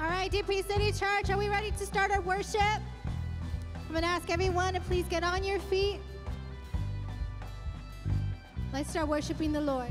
All right, DP City Church, are we ready to start our worship? I'm going to ask everyone to please get on your feet. Let's start worshiping the Lord.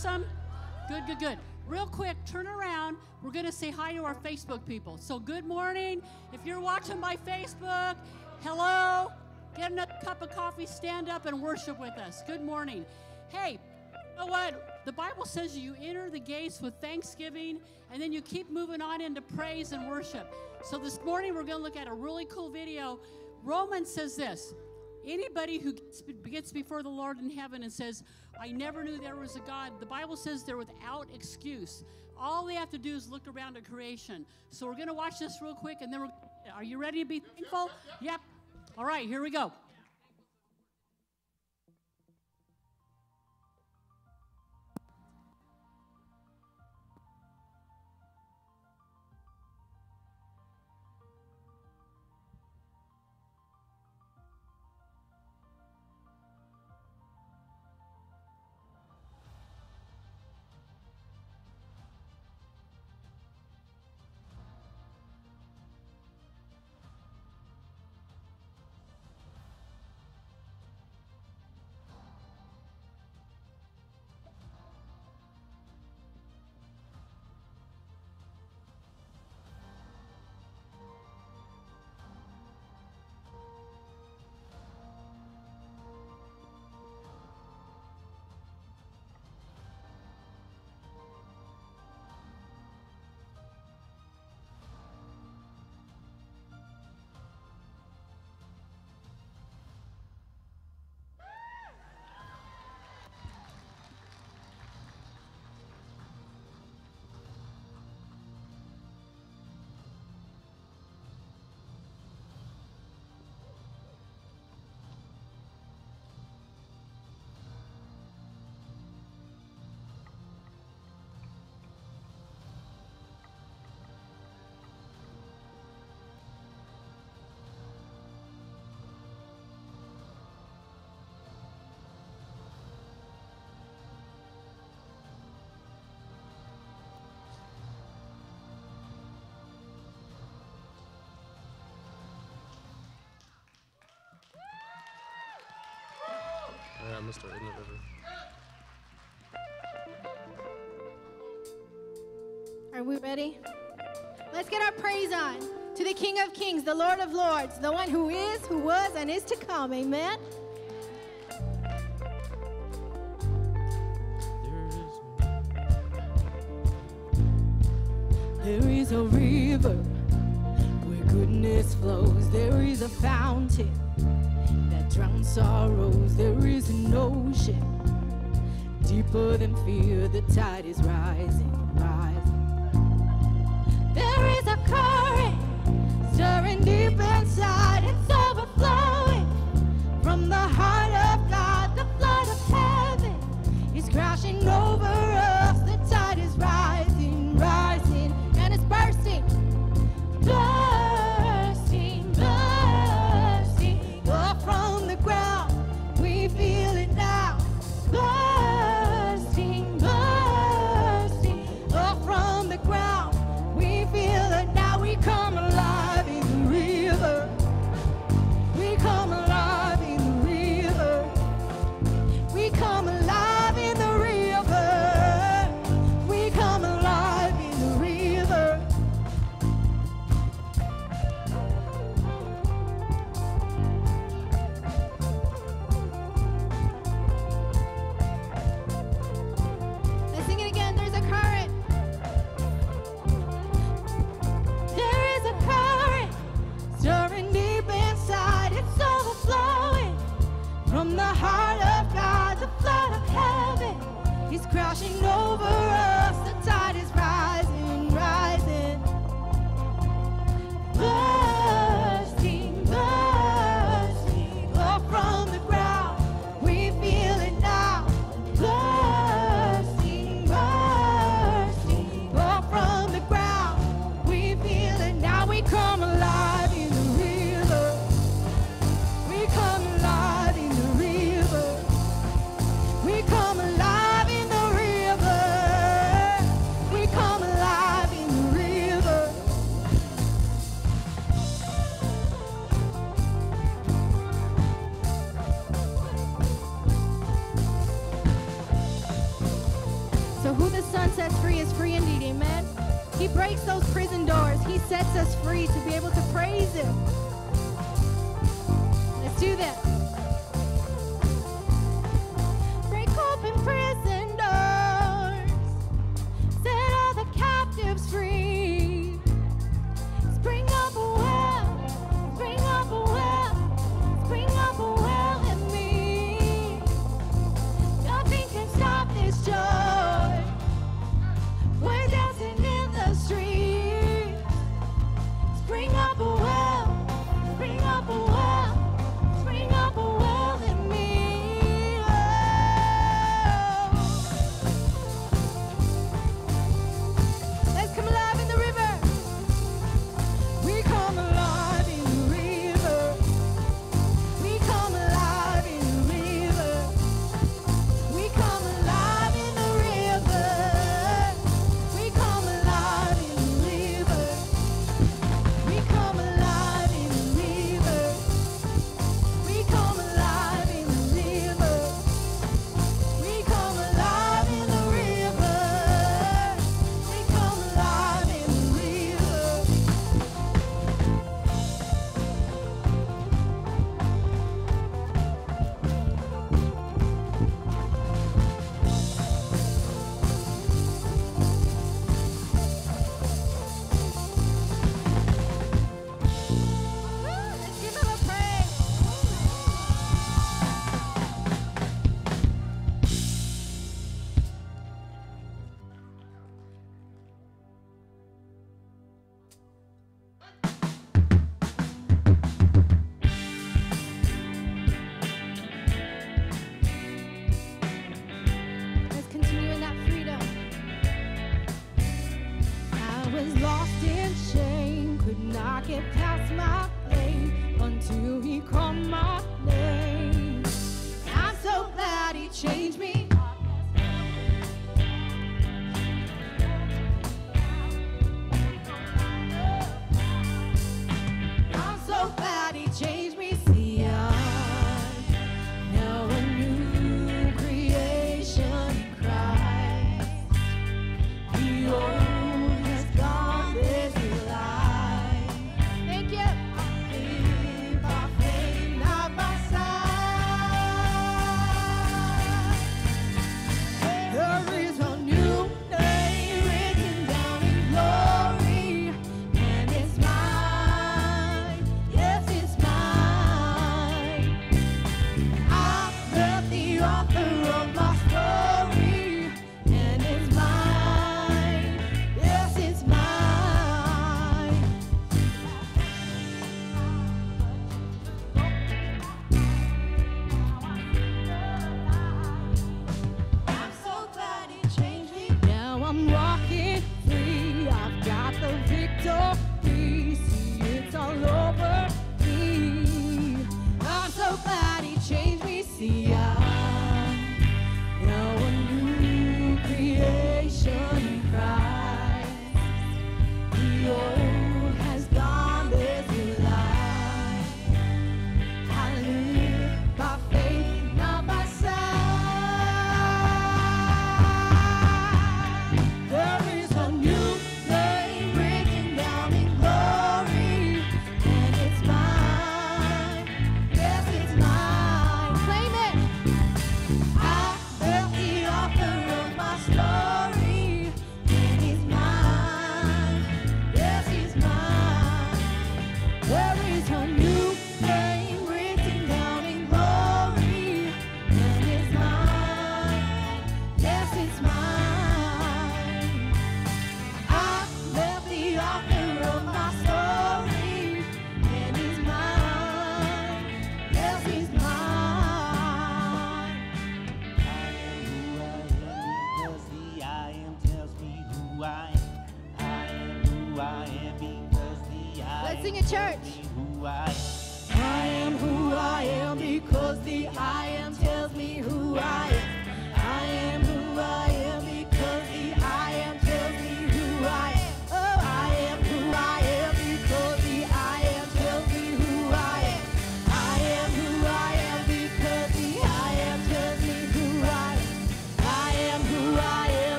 awesome? Good, good, good. Real quick, turn around. We're going to say hi to our Facebook people. So, good morning. If you're watching by Facebook, hello. Get another cup of coffee, stand up, and worship with us. Good morning. Hey, you know what? The Bible says you enter the gates with thanksgiving and then you keep moving on into praise and worship. So, this morning we're going to look at a really cool video. Romans says this anybody who gets before the Lord in heaven and says, I never knew there was a God. The Bible says they're without excuse. All they have to do is look around at creation. So we're going to watch this real quick and then we're. Are you ready to be thankful? Yep. yep, yep. yep. All right, here we go. Yeah, I missed her in the river. Are we ready? Let's get our praise on to the King of Kings, the Lord of Lords, the one who is, who was, and is to come. Amen. fear the tide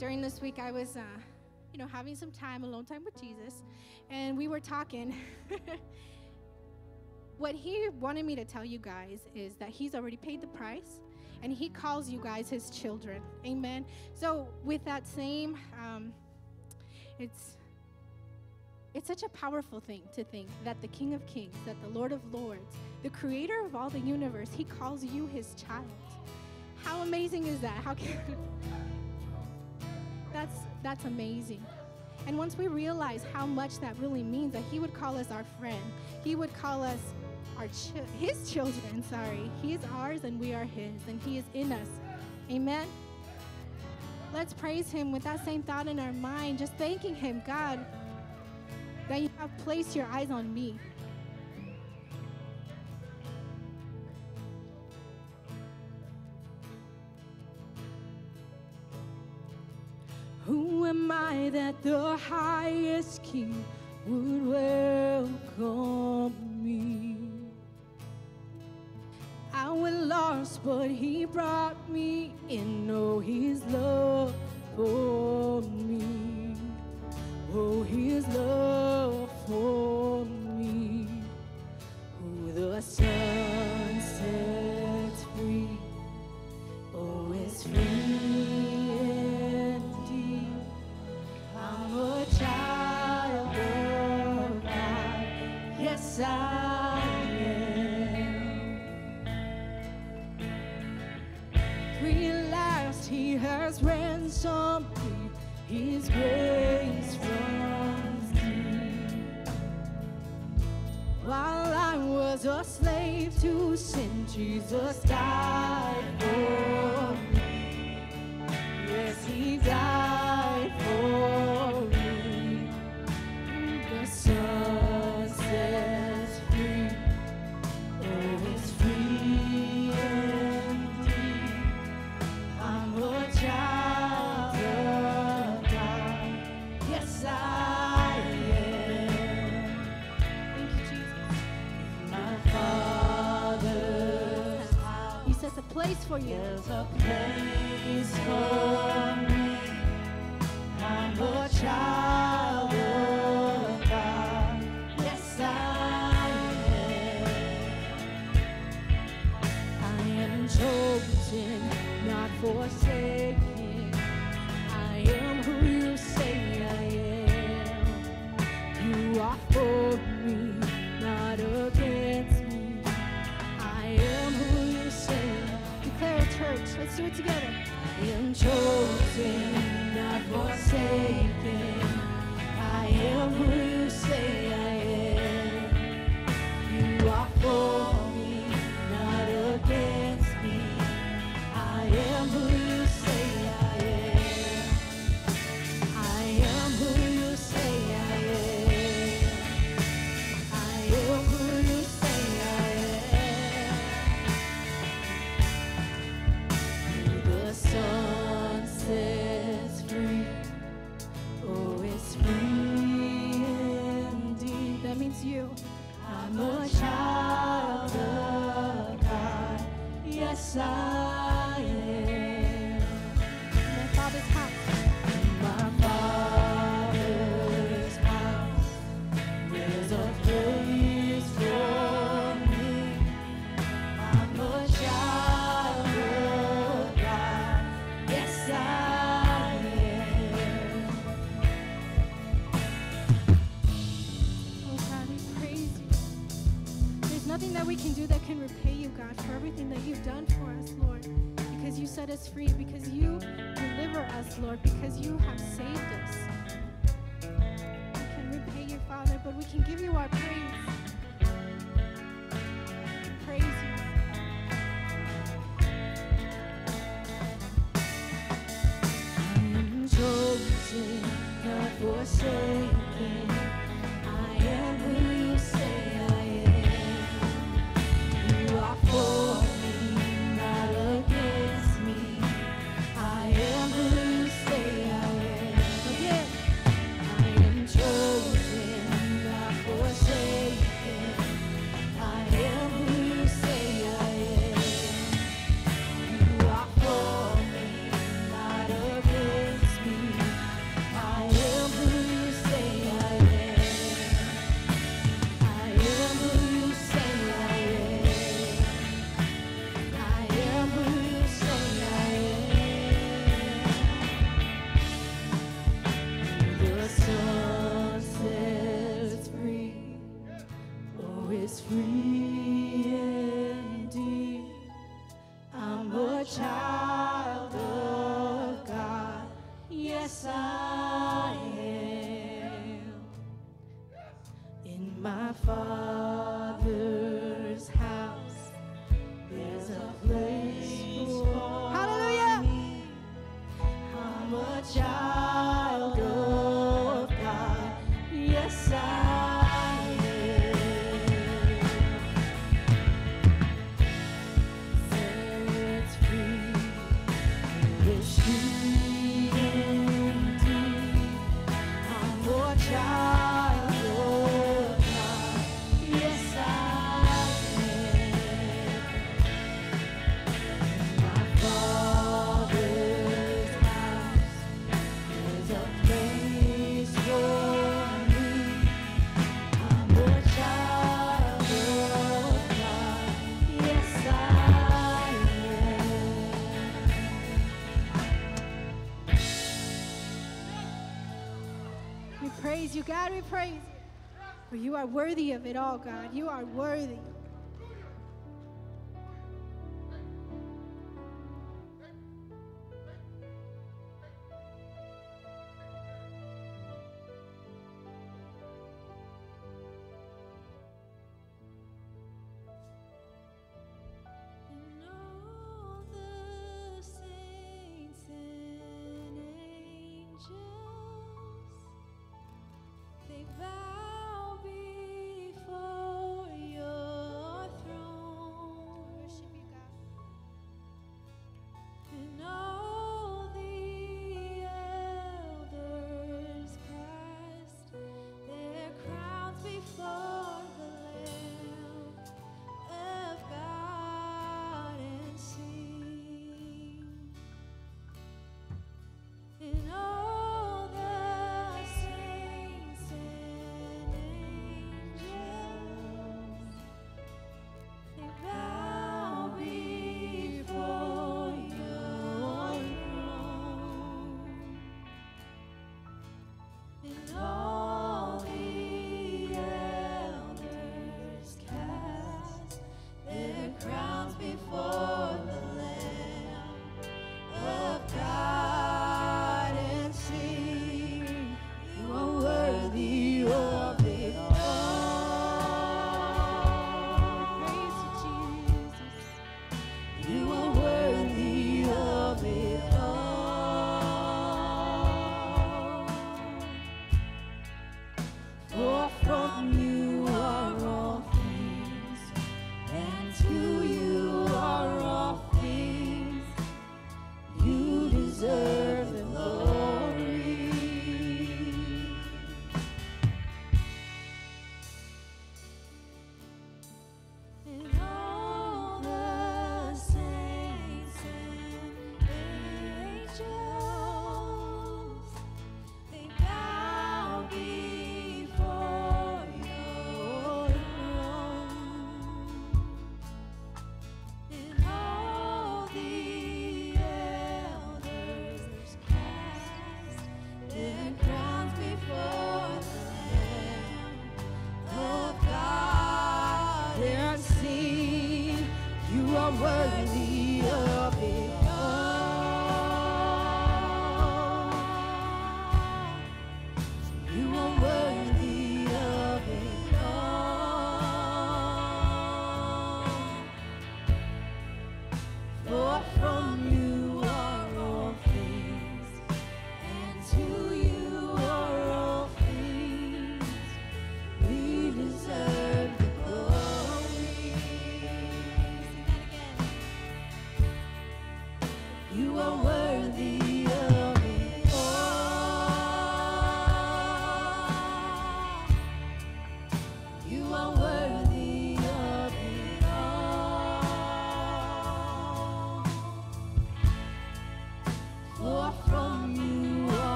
during this week, I was, uh, you know, having some time, alone time with Jesus, and we were talking. what he wanted me to tell you guys is that he's already paid the price, and he calls you guys his children. Amen. So with that same, um, it's it's such a powerful thing to think that the King of Kings, that the Lord of Lords, the creator of all the universe, he calls you his child. How amazing is that? How can That's that's amazing. And once we realize how much that really means that he would call us our friend, he would call us our chi- his children, sorry. He is ours and we are his and he is in us. Amen. Let's praise him with that same thought in our mind, just thanking him, God, that you have placed your eyes on me. Who am I that the highest king would welcome me? I was lost, but he brought me in. Know his love for me. Oh, his love for me. Who the Son sets free. Oh, it's free Realized He has ransomed me. His grace. While I was a slave to sin, Jesus died us free, because you deliver us, Lord, because you have saved us. We can repay you, Father, but we can give you our praise. Praise you. I am chosen, not forsaken. God, we praise you. For you are worthy of it all, God. You are worthy.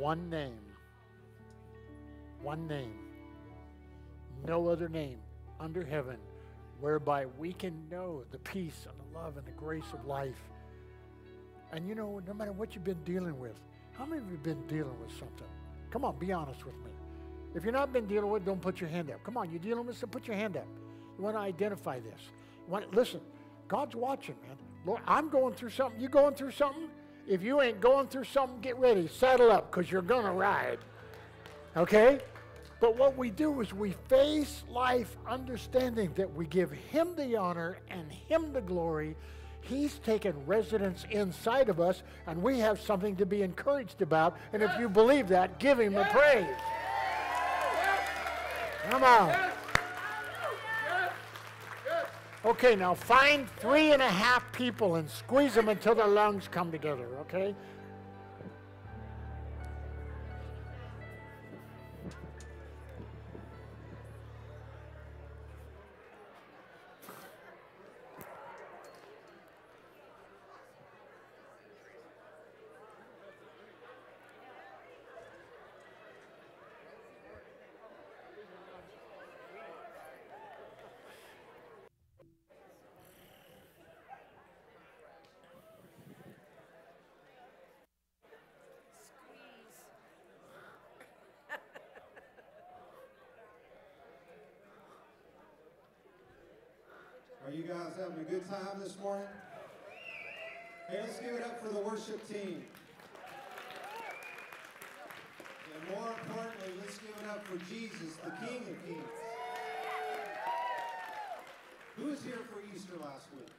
One name. One name. No other name under heaven whereby we can know the peace and the love and the grace of life. And you know, no matter what you've been dealing with, how many of you have been dealing with something? Come on, be honest with me. If you're not been dealing with, don't put your hand up. Come on, you're dealing with something, put your hand up. You want to identify this. You want listen, God's watching, man. Lord, I'm going through something. You going through something? If you ain't going through something, get ready. Saddle up, because you're going to ride. Okay? But what we do is we face life understanding that we give Him the honor and Him the glory. He's taken residence inside of us, and we have something to be encouraged about. And if you believe that, give Him the praise. Come on. Okay, now find three and a half people and squeeze them until their lungs come together, okay? Having a good time this morning? Hey, let's give it up for the worship team. And more importantly, let's give it up for Jesus, the King of Kings. Who was here for Easter last week?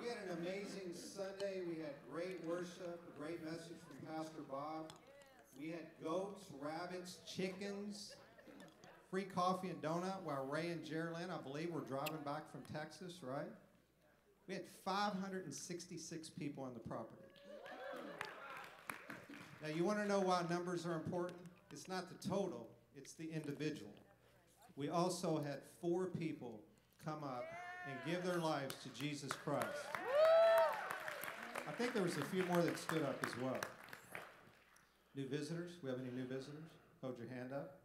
We had an amazing Sunday. We had great worship, a great message from Pastor Bob. We had goats, rabbits, chickens, free coffee and donut while Ray and Geraldine, I believe, were driving back from Texas, right? We had 566 people on the property. Now, you want to know why numbers are important? It's not the total, it's the individual. We also had four people come up and give their lives to Jesus Christ. I think there was a few more that stood up as well. New visitors? We have any new visitors? Hold your hand up.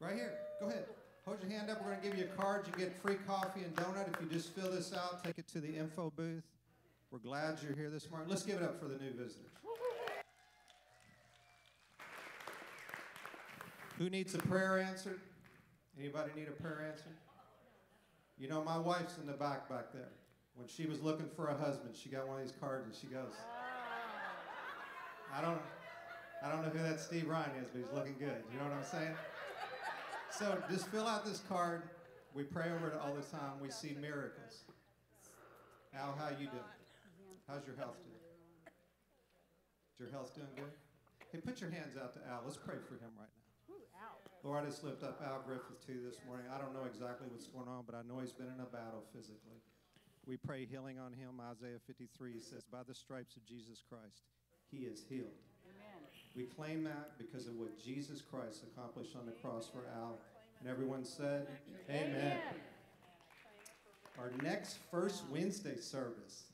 Right here. Go ahead. Hold your hand up. We're going to give you a card. You get free coffee and donut. If you just fill this out, take it to the info booth. We're glad you're here this morning. Let's give it up for the new visitors. Who needs a prayer answered? Anybody need a prayer answered? You know, my wife's in the back back there. When she was looking for a husband, she got one of these cards and she goes, I don't, I don't know who that Steve Ryan is, but he's looking good. You know what I'm saying? So just fill out this card. We pray over it all the time. We see miracles. Al, how you doing? How's your health doing? Is your health doing good? Hey, put your hands out to Al. Let's pray for him right now. Lord, I just lift up Al Griffith to you this morning. I don't know exactly what's going on, but I know he's been in a battle physically. We pray healing on him. Isaiah 53 says, By the stripes of Jesus Christ, he is healed. We claim that because of what Jesus Christ accomplished on the cross for Al. And everyone said, Amen. Our next first Wednesday service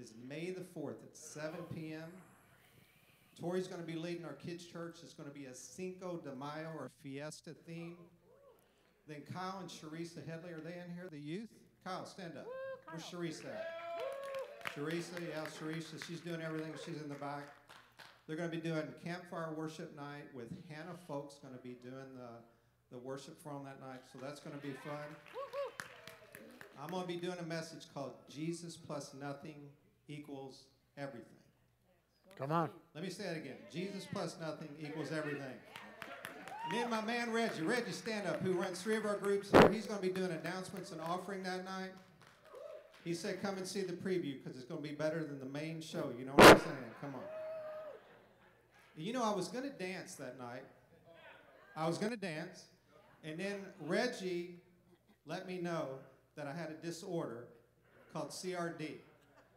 is May the 4th at 7 p.m. Tori's going to be leading our kids' church. It's going to be a Cinco de Mayo or Fiesta theme. Then Kyle and Sharisa Headley, are they in here? The youth? Kyle, stand up. Where's Sharisa at? Sharisa, yeah, Sharisa. She's doing everything. She's in the back. They're going to be doing campfire worship night with Hannah Folks going to be doing the, the worship for them that night. So that's going to be fun. I'm going to be doing a message called Jesus plus nothing equals everything. Come on. Let me say it again. Jesus plus nothing equals everything. Me and my man Reggie, Reggie Stand Up, who runs three of our groups here, he's going to be doing announcements and offering that night. He said, come and see the preview because it's going to be better than the main show. You know what I'm saying? Come on. You know, I was going to dance that night. I was going to dance. And then Reggie let me know that I had a disorder called CRD.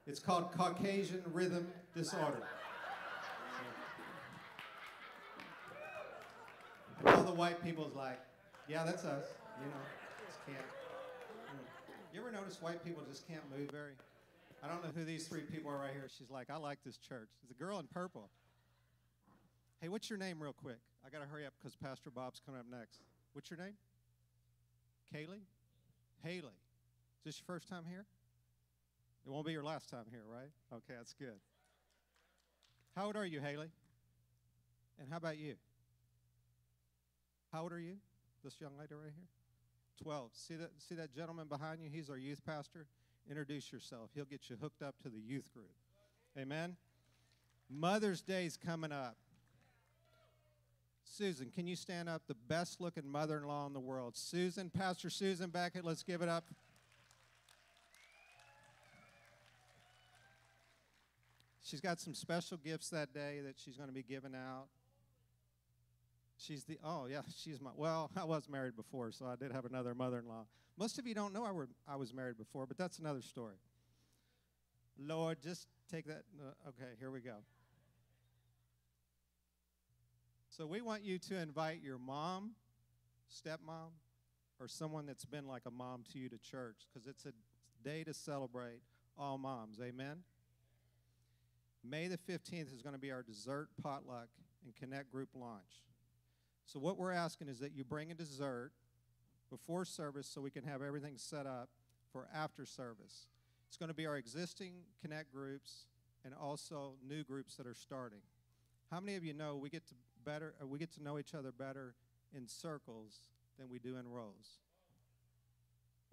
It's called Caucasian Rhythm Disorder. And all the white people's like, yeah, that's us. You know, just can't. Mm. You ever notice white people just can't move very? I don't know who these three people are right here. She's like, I like this church. It's a girl in purple. Hey, what's your name, real quick? I got to hurry up because Pastor Bob's coming up next. What's your name? Kaylee? Haley. Is this your first time here? It won't be your last time here, right? Okay, that's good. How old are you, Haley? And how about you? How old are you? This young lady right here? 12. See that, see that gentleman behind you? He's our youth pastor. Introduce yourself. He'll get you hooked up to the youth group. Amen? Mother's Day's coming up. Susan, can you stand up? The best looking mother in law in the world. Susan, Pastor Susan Beckett, let's give it up. She's got some special gifts that day that she's going to be giving out. She's the, oh, yeah, she's my, well, I was married before, so I did have another mother in law. Most of you don't know I, were, I was married before, but that's another story. Lord, just take that. Uh, okay, here we go. So we want you to invite your mom, stepmom, or someone that's been like a mom to you to church because it's a day to celebrate all moms. Amen? May the 15th is going to be our dessert potluck and connect group launch. So, what we're asking is that you bring a dessert before service so we can have everything set up for after service. It's going to be our existing connect groups and also new groups that are starting. How many of you know we get to better uh, we get to know each other better in circles than we do in rows?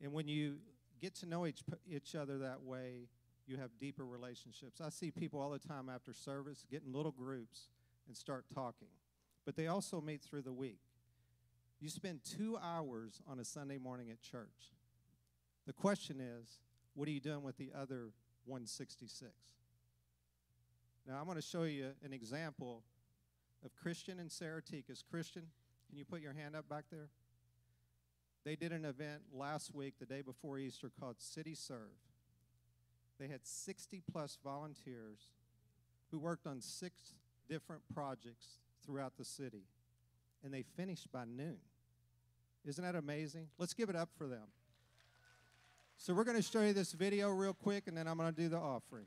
And when you get to know each, each other that way, you have deeper relationships. I see people all the time after service get in little groups and start talking. But they also meet through the week. You spend two hours on a Sunday morning at church. The question is, what are you doing with the other 166? Now, I'm going to show you an example of Christian and Sarah Tikas. Christian, can you put your hand up back there? They did an event last week, the day before Easter, called City Serve. They had 60 plus volunteers who worked on six different projects throughout the city, and they finished by noon. Isn't that amazing? Let's give it up for them. So, we're going to show you this video real quick, and then I'm going to do the offering.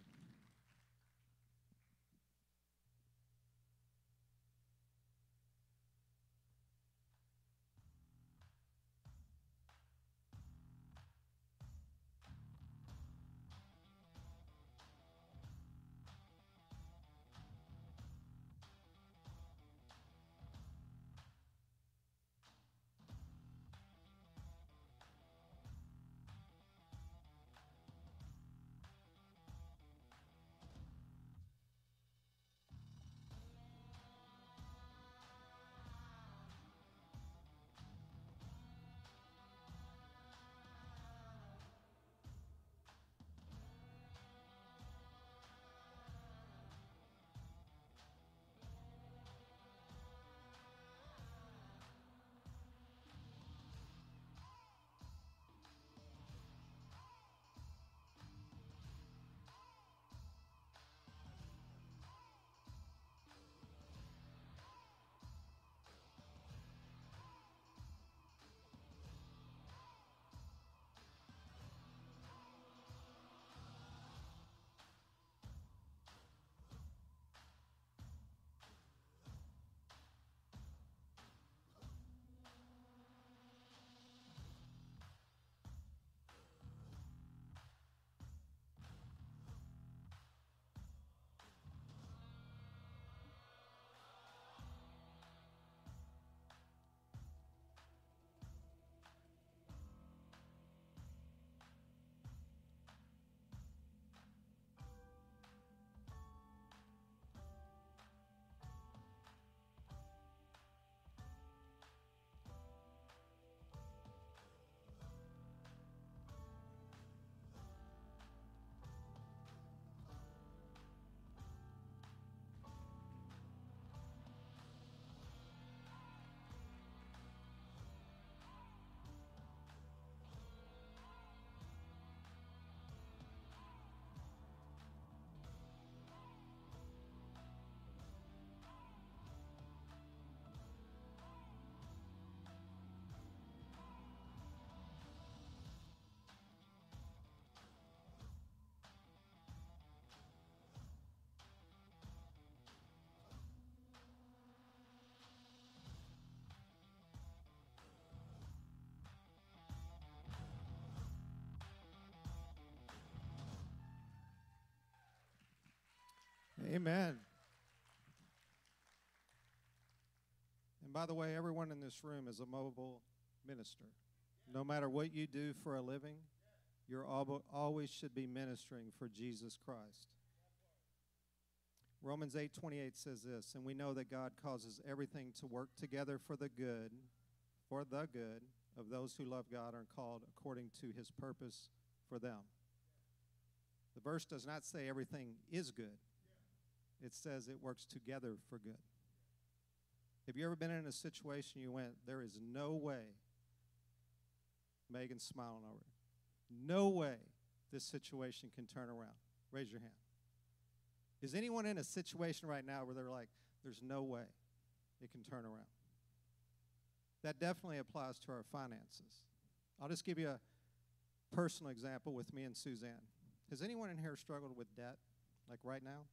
Amen. And by the way, everyone in this room is a mobile minister. No matter what you do for a living, you always should be ministering for Jesus Christ. Romans 8:28 says this, and we know that God causes everything to work together for the good, for the good of those who love God and are called according to his purpose for them. The verse does not say everything is good it says it works together for good. Have you ever been in a situation you went, there is no way, Megan's smiling over no way this situation can turn around? Raise your hand. Is anyone in a situation right now where they're like, there's no way it can turn around? That definitely applies to our finances. I'll just give you a personal example with me and Suzanne. Has anyone in here struggled with debt, like right now?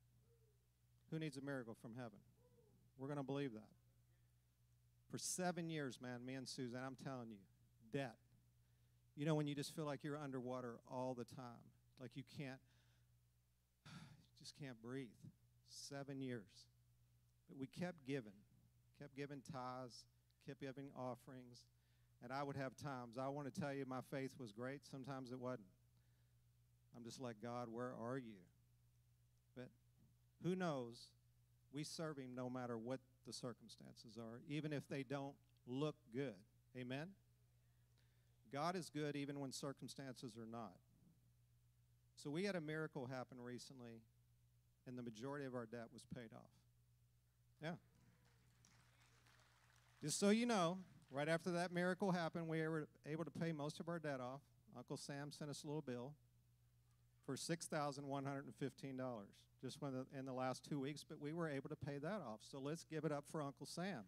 Who needs a miracle from heaven? We're going to believe that. For seven years, man, me and Susan, I'm telling you, debt. You know, when you just feel like you're underwater all the time, like you can't, you just can't breathe. Seven years. But we kept giving, kept giving tithes, kept giving offerings. And I would have times, I want to tell you, my faith was great. Sometimes it wasn't. I'm just like, God, where are you? Who knows We serve Him no matter what the circumstances are, even if they don't look good. Amen? God is good even when circumstances are not. So we had a miracle happen recently, and the majority of our debt was paid off. Yeah. Just so you know, right after that miracle happened, we were able to pay most of our debt off. Uncle Sam sent us a little bill for $6,115 just the, in the last two weeks, but we were able to pay that off. So let's give it up for Uncle Sam.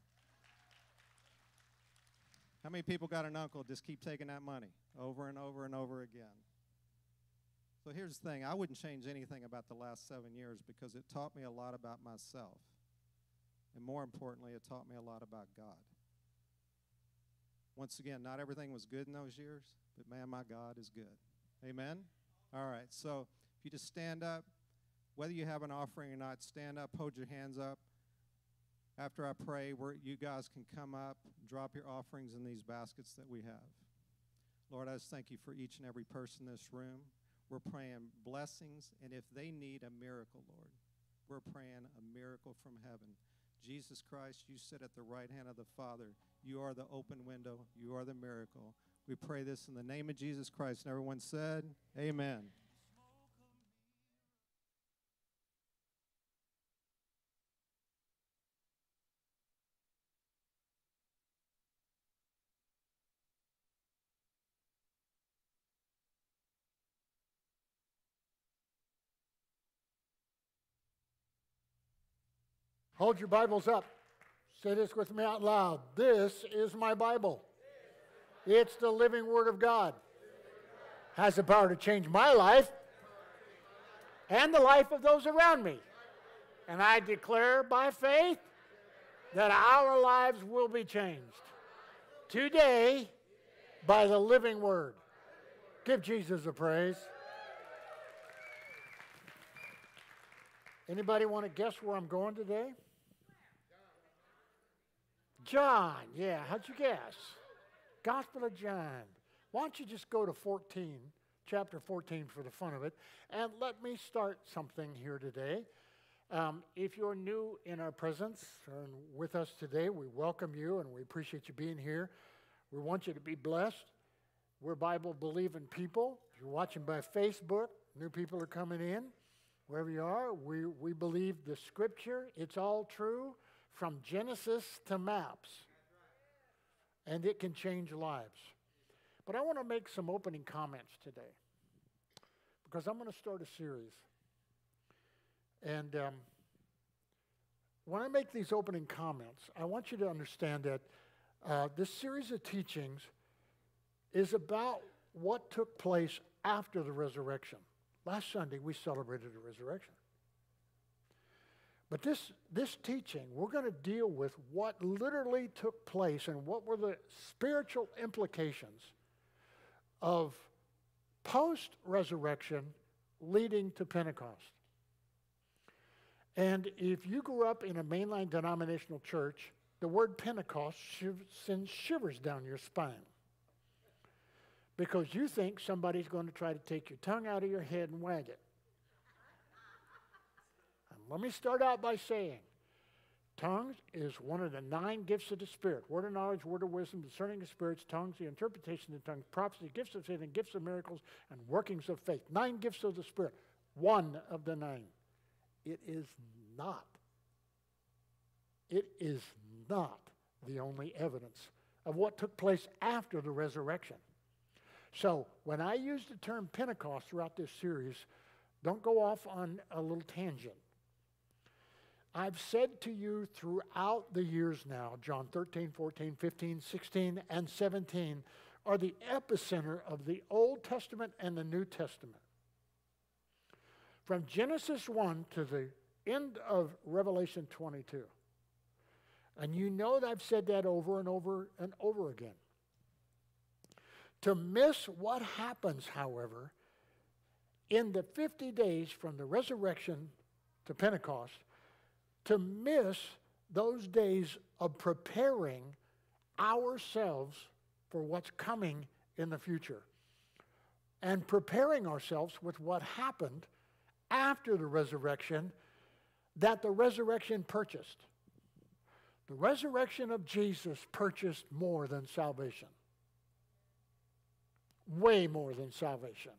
How many people got an uncle just keep taking that money over and over and over again? So here's the thing I wouldn't change anything about the last seven years because it taught me a lot about myself. And more importantly, it taught me a lot about God. Once again, not everything was good in those years, but man, my God is good. Amen? All right, so if you just stand up, whether you have an offering or not, stand up, hold your hands up. After I pray, where you guys can come up, drop your offerings in these baskets that we have. Lord, I just thank you for each and every person in this room. We're praying blessings, and if they need a miracle, Lord, we're praying a miracle from heaven. Jesus Christ, you sit at the right hand of the Father. You are the open window. You are the miracle. We pray this in the name of Jesus Christ. And everyone said, Amen. Hold your Bibles up. Say this with me out loud. This is my Bible. It's the living Word of God. Has the power to change my life and the life of those around me. And I declare by faith that our lives will be changed today by the living Word. Give Jesus a praise. Anybody want to guess where I'm going today? John, yeah, how'd you guess? Gospel of John. Why don't you just go to 14, chapter 14 for the fun of it, and let me start something here today. Um, if you're new in our presence and with us today, we welcome you and we appreciate you being here. We want you to be blessed. We're Bible believing people. If you're watching by Facebook, new people are coming in. Wherever you are, we, we believe the scripture, it's all true from Genesis to maps. And it can change lives. But I want to make some opening comments today because I'm going to start a series. And um, when I make these opening comments, I want you to understand that uh, this series of teachings is about what took place after the resurrection. Last Sunday, we celebrated the resurrection. But this, this teaching, we're going to deal with what literally took place and what were the spiritual implications of post resurrection leading to Pentecost. And if you grew up in a mainline denominational church, the word Pentecost sends shivers down your spine because you think somebody's going to try to take your tongue out of your head and wag it. Let me start out by saying tongues is one of the nine gifts of the Spirit word of knowledge, word of wisdom, discerning of spirits, tongues, the interpretation of tongues, prophecy, gifts of and gifts of miracles, and workings of faith. Nine gifts of the Spirit. One of the nine. It is not. It is not the only evidence of what took place after the resurrection. So, when I use the term Pentecost throughout this series, don't go off on a little tangent. I've said to you throughout the years now, John 13, 14, 15, 16, and 17 are the epicenter of the Old Testament and the New Testament. From Genesis 1 to the end of Revelation 22. And you know that I've said that over and over and over again. To miss what happens, however, in the 50 days from the resurrection to Pentecost to miss those days of preparing ourselves for what's coming in the future and preparing ourselves with what happened after the resurrection that the resurrection purchased. The resurrection of Jesus purchased more than salvation. Way more than salvation.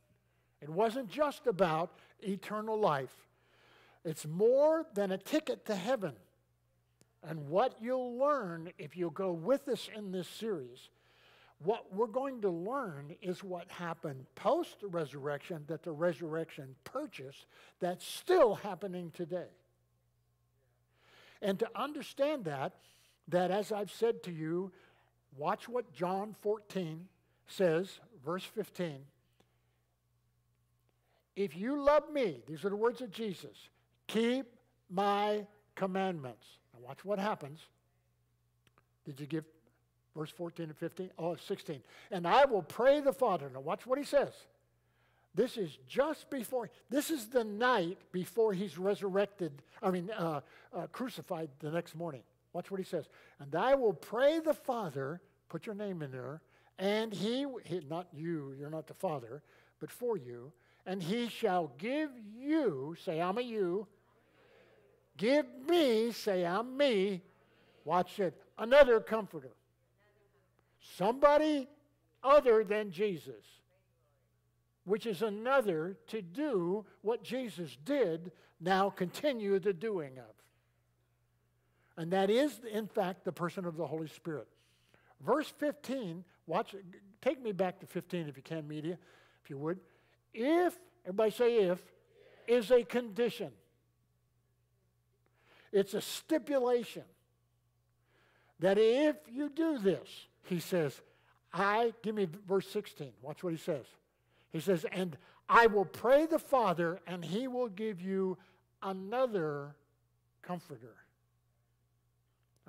It wasn't just about eternal life, it's more than a ticket to heaven. And what you'll learn if you go with us in this series, what we're going to learn is what happened post resurrection that the resurrection purchased that's still happening today. And to understand that, that as I've said to you, watch what John 14 says, verse 15. If you love me, these are the words of Jesus, keep my commandments. Now watch what happens. Did you give verse 14 and 15? Oh, 16. And I will pray the Father. Now watch what he says. This is just before, this is the night before he's resurrected, I mean, uh, uh, crucified the next morning. Watch what he says. And I will pray the Father, put your name in there, and he, he, not you, you're not the Father, but for you, and he shall give you, say, I'm a you, give me, say, I'm me, watch it, another comforter. Somebody other than Jesus which is another to do what Jesus did, now continue the doing of. And that is, in fact, the person of the Holy Spirit. Verse 15, watch, take me back to 15 if you can, media, if you would. If, everybody say if, is a condition. It's a stipulation that if you do this, he says, I, give me verse 16. Watch what he says. He says, And I will pray the Father, and he will give you another comforter.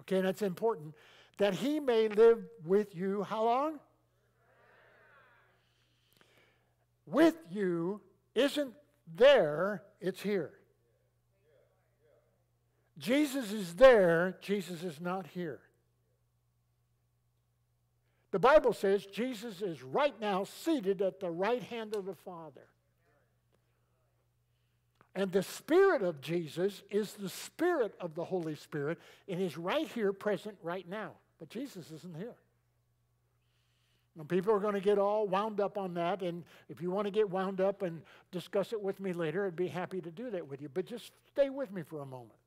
Okay, and that's important. That he may live with you how long? With you isn't there, it's here. Jesus is there, Jesus is not here. The Bible says Jesus is right now seated at the right hand of the Father. And the Spirit of Jesus is the Spirit of the Holy Spirit and is right here, present right now. But Jesus isn't here. And people are going to get all wound up on that. And if you want to get wound up and discuss it with me later, I'd be happy to do that with you. But just stay with me for a moment.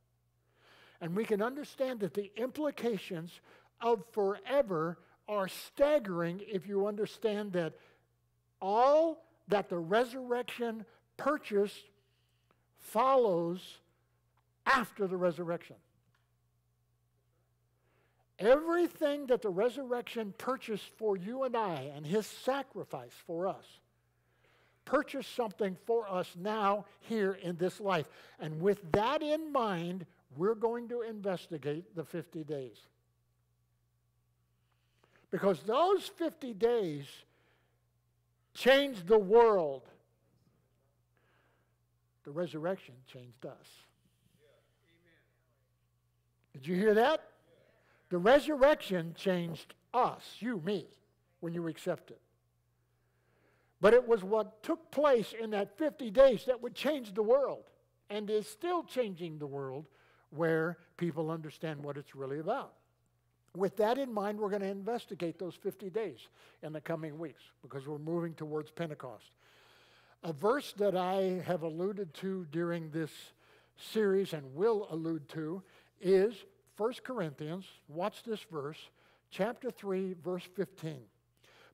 And we can understand that the implications of forever are staggering if you understand that all that the resurrection purchased follows after the resurrection. Everything that the resurrection purchased for you and I and his sacrifice for us purchased something for us now here in this life. And with that in mind, we're going to investigate the 50 days. Because those 50 days changed the world. The resurrection changed us. Did you hear that? The resurrection changed us, you, me, when you accepted. But it was what took place in that 50 days that would change the world and is still changing the world where people understand what it's really about. With that in mind, we're going to investigate those 50 days in the coming weeks because we're moving towards Pentecost. A verse that I have alluded to during this series and will allude to is 1 Corinthians, watch this verse, chapter 3, verse 15.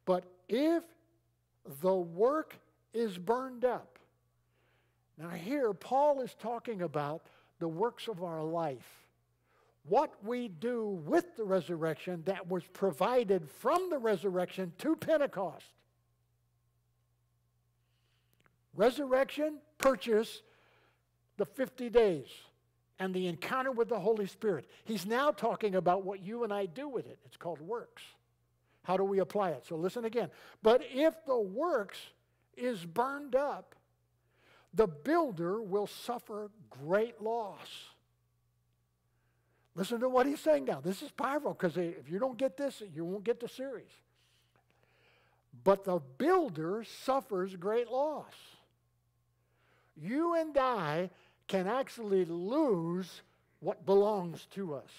But if the work is burned up, now here Paul is talking about the works of our life what we do with the resurrection that was provided from the resurrection to Pentecost. Resurrection, purchase, the 50 days, and the encounter with the Holy Spirit. He's now talking about what you and I do with it. It's called works. How do we apply it? So listen again. But if the works is burned up, the builder will suffer great loss. Listen to what he's saying now. This is powerful because if you don't get this, you won't get the series. But the builder suffers great loss. You and I can actually lose what belongs to us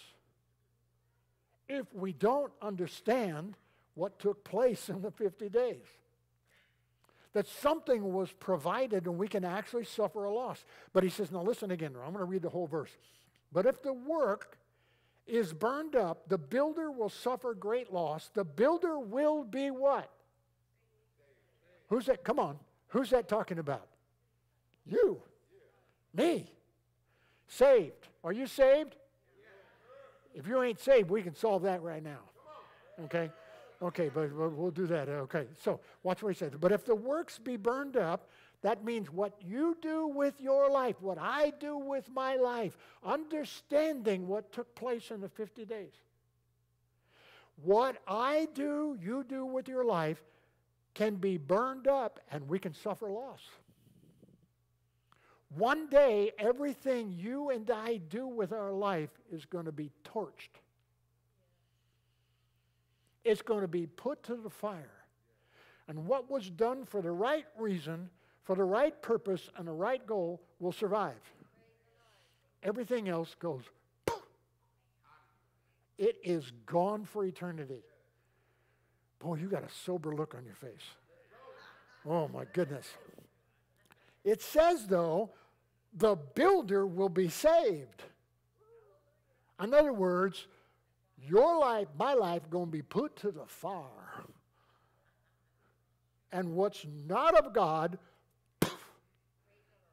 if we don't understand what took place in the 50 days. That something was provided and we can actually suffer a loss. But he says, now listen again, I'm going to read the whole verse. But if the work is burned up, the builder will suffer great loss. The builder will be what? Who's that? Come on. Who's that talking about? You. Me. Saved. Are you saved? If you ain't saved, we can solve that right now. Okay? Okay, but we'll do that. Okay, so watch what he says. But if the works be burned up, that means what you do with your life, what I do with my life, understanding what took place in the 50 days. What I do, you do with your life can be burned up and we can suffer loss. One day, everything you and I do with our life is going to be torched. It's going to be put to the fire. And what was done for the right reason, for the right purpose, and the right goal will survive. Everything else goes, it is gone for eternity. Boy, you got a sober look on your face. Oh, my goodness. It says, though, the builder will be saved. In other words, your life, my life, going to be put to the fire. And what's not of God,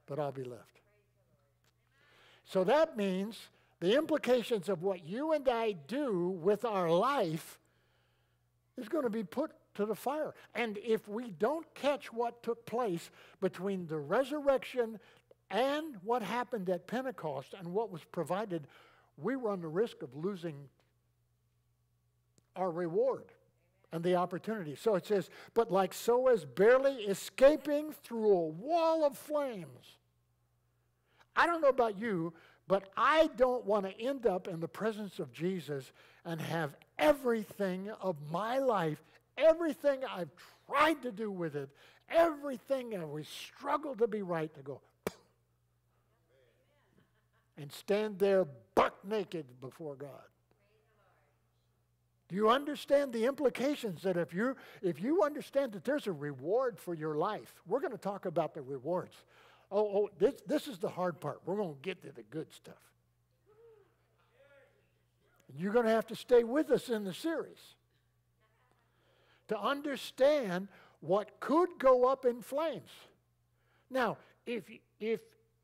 but I'll be left. So that means the implications of what you and I do with our life is going to be put to the fire. And if we don't catch what took place between the resurrection and what happened at Pentecost and what was provided, we run the risk of losing our reward and the opportunity. So it says, but like so as barely escaping through a wall of flames. I don't know about you, but I don't want to end up in the presence of Jesus and have everything of my life, everything I've tried to do with it, everything that we struggle to be right to go and stand there buck naked before God. Do you understand the implications that if you if you understand that there's a reward for your life, we're going to talk about the rewards. Oh, oh, this this is the hard part. We're going to get to the good stuff. You're going to have to stay with us in the series to understand what could go up in flames. Now, if if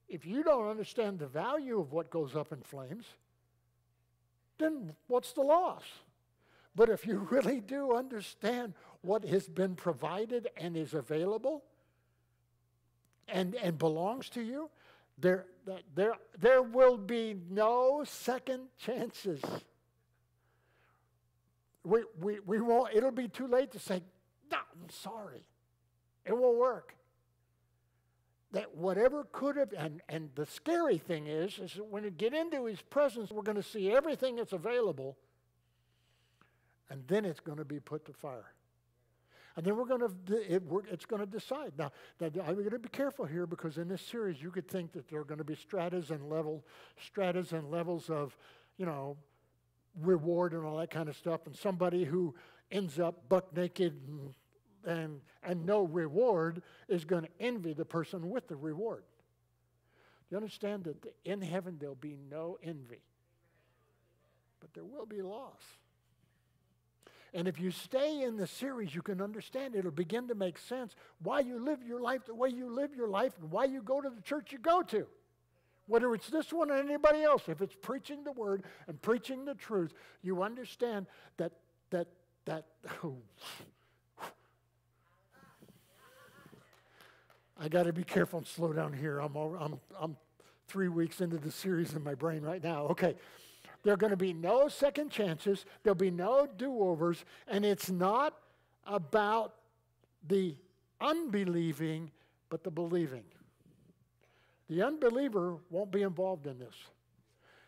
if you don't understand the value of what goes up in flames, then what's the loss? But if you really do understand what has been provided and is available and, and belongs to you, there, there, there will be no second chances. We, we, we won't, it'll be too late to say, no, I'm sorry. It won't work. That whatever could have, and, and the scary thing is, is that when you get into his presence, we're going to see everything that's available and then it's going to be put to fire. And then we're going to, it, it's going to decide. Now, I'm going to be careful here because in this series you could think that there are going to be stratas and level, stratas and levels of, you know, reward and all that kind of stuff. And somebody who ends up buck naked and, and, and no reward is going to envy the person with the reward. Do You understand that in heaven there'll be no envy, but there will be loss. And if you stay in the series, you can understand it'll begin to make sense why you live your life the way you live your life and why you go to the church you go to. Whether it's this one or anybody else, if it's preaching the word and preaching the truth, you understand that that that oh, I got to be careful and slow down here. I'm, I'm, I'm three weeks into the series in my brain right now. Okay. There are going to be no second chances, there'll be no do overs, and it's not about the unbelieving, but the believing. The unbeliever won't be involved in this.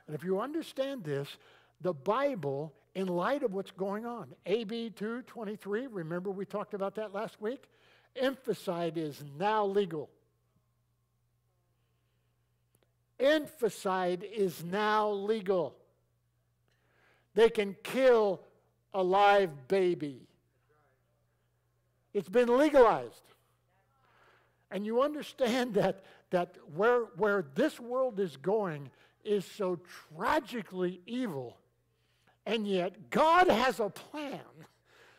And if you understand this, the Bible, in light of what's going on, AB 223, remember we talked about that last week? Infanticide is now legal. Infanticide is now legal. They can kill a live baby. It's been legalized. And you understand that, that where, where this world is going is so tragically evil, and yet God has a plan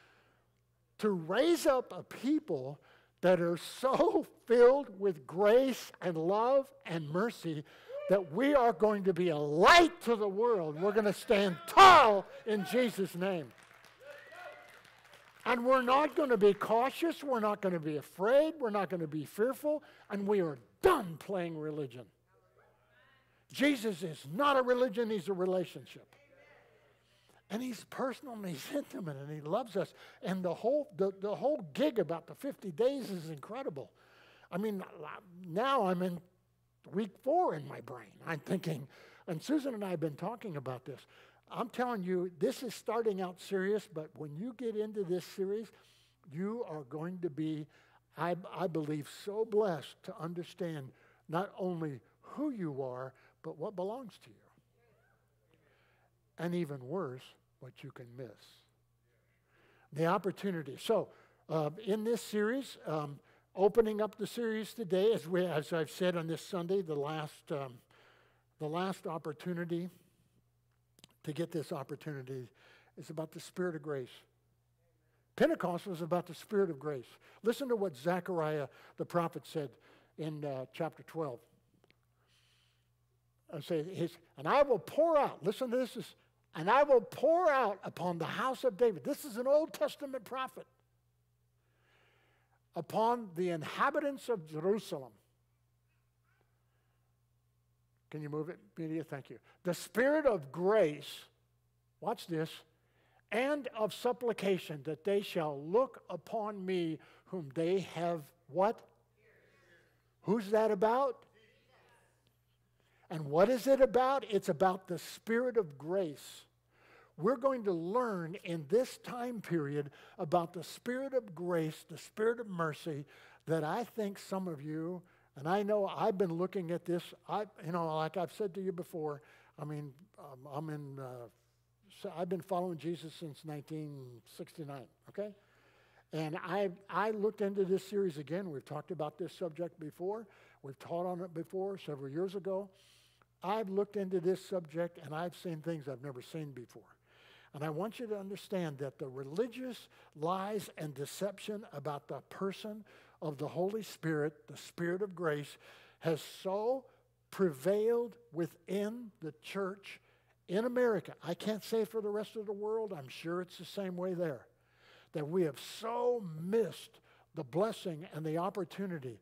to raise up a people that are so filled with grace and love and mercy that we are going to be a light to the world. We're going to stand tall in Jesus' name. And we're not going to be cautious. We're not going to be afraid. We're not going to be fearful. And we are done playing religion. Jesus is not a religion, he's a relationship. And he's personal and he's intimate and he loves us. And the whole, the, the whole gig about the 50 days is incredible. I mean, now I'm in week four in my brain. I'm thinking, and Susan and I have been talking about this. I'm telling you, this is starting out serious, but when you get into this series, you are going to be, I, I believe, so blessed to understand not only who you are, but what belongs to you. And even worse, what you can miss. The opportunity. So, uh, in this series, um, opening up the series today, as, we, as I've said on this Sunday, the last, um, the last opportunity to get this opportunity is about the Spirit of grace. Pentecost was about the Spirit of grace. Listen to what Zechariah the prophet said in uh, chapter 12. I say, his, and I will pour out, listen to this, is, and I will pour out upon the house of David. This is an Old Testament prophet. Upon the inhabitants of Jerusalem. Can you move it, media? Thank you. The spirit of grace, watch this, and of supplication that they shall look upon me whom they have what? Who's that about? And what is it about? It's about the Spirit of grace. We're going to learn in this time period about the Spirit of grace, the Spirit of mercy, that I think some of you, and I know I've been looking at this, I, you know, like I've said to you before, I mean, um, I'm in, uh, I've been following Jesus since 1969, okay? And I, I looked into this series again. We've talked about this subject before. We've taught on it before several years ago. I've looked into this subject and I've seen things I've never seen before. And I want you to understand that the religious lies and deception about the person of the Holy Spirit, the Spirit of grace, has so prevailed within the church in America. I can't say for the rest of the world, I'm sure it's the same way there. That we have so missed the blessing and the opportunity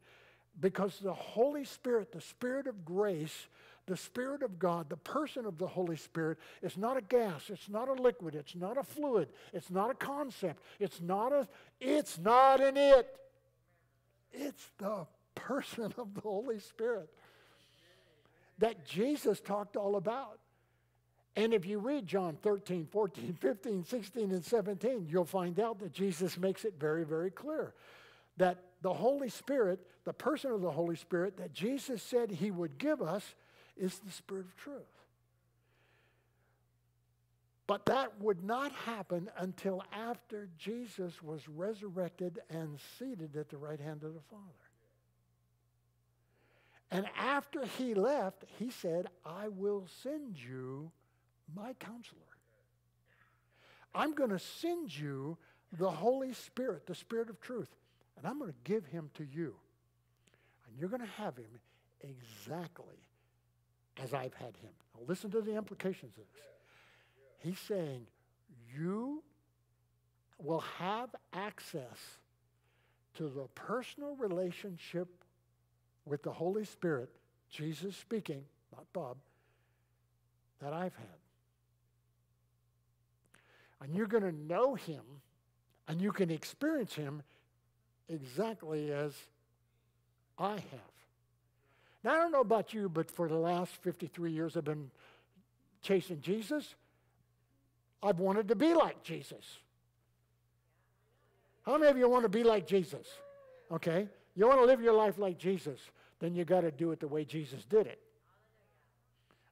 because the Holy Spirit, the Spirit of grace, the Spirit of God, the person of the Holy Spirit, is not a gas, it's not a liquid, it's not a fluid, it's not a concept, it's not a, it's not an it. It's the person of the Holy Spirit that Jesus talked all about. And if you read John 13, 14, 15, 16, and 17, you'll find out that Jesus makes it very, very clear that the Holy Spirit, the person of the Holy Spirit that Jesus said he would give us, is the Spirit of truth. But that would not happen until after Jesus was resurrected and seated at the right hand of the Father. And after he left, he said, I will send you my counselor. I'm going to send you the Holy Spirit, the Spirit of truth, and I'm going to give him to you. And you're going to have him exactly as I've had him. Now listen to the implications of this. He's saying, You will have access to the personal relationship with the Holy Spirit, Jesus speaking, not Bob, that I've had. And you're going to know him and you can experience him exactly as I have. Now, I don't know about you, but for the last 53 years I've been chasing Jesus. I've wanted to be like Jesus. How many of you want to be like Jesus? Okay? You want to live your life like Jesus, then you got to do it the way Jesus did it.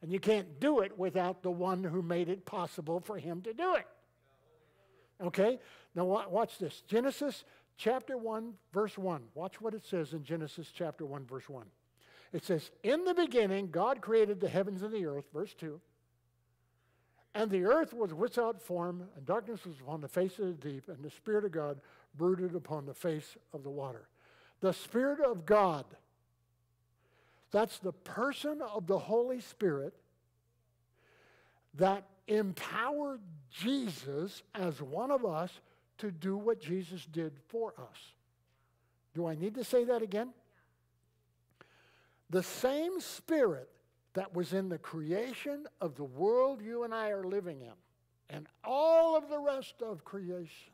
And you can't do it without the one who made it possible for him to do it. Okay? Now, watch this Genesis chapter 1, verse 1. Watch what it says in Genesis chapter 1, verse 1. It says, In the beginning, God created the heavens and the earth, verse 2. And the earth was without form, and darkness was upon the face of the deep, and the Spirit of God brooded upon the face of the water. The Spirit of God, that's the person of the Holy Spirit that empowered Jesus as one of us to do what Jesus did for us. Do I need to say that again? The same Spirit that was in the creation of the world you and I are living in, and all of the rest of creation,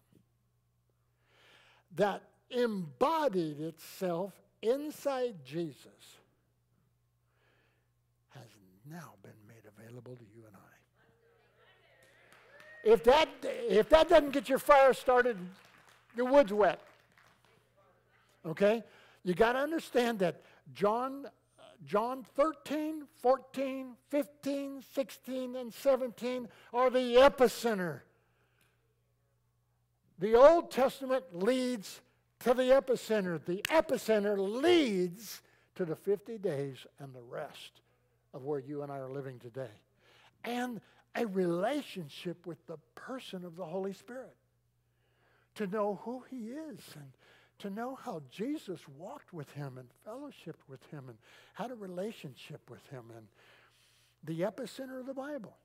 that embodied itself inside Jesus, has now been made available to you and I. If that, if that doesn't get your fire started, your wood's wet. Okay? You got to understand that John John 13, 14, 15, 16, and 17 are the epicenter. The Old Testament leads to the epicenter. The epicenter leads to the 50 days and the rest of where you and I are living today. And a relationship with the person of the Holy Spirit. To know who He is and to know how Jesus walked with him and fellowshiped with him and had a relationship with him and the epicenter of the Bible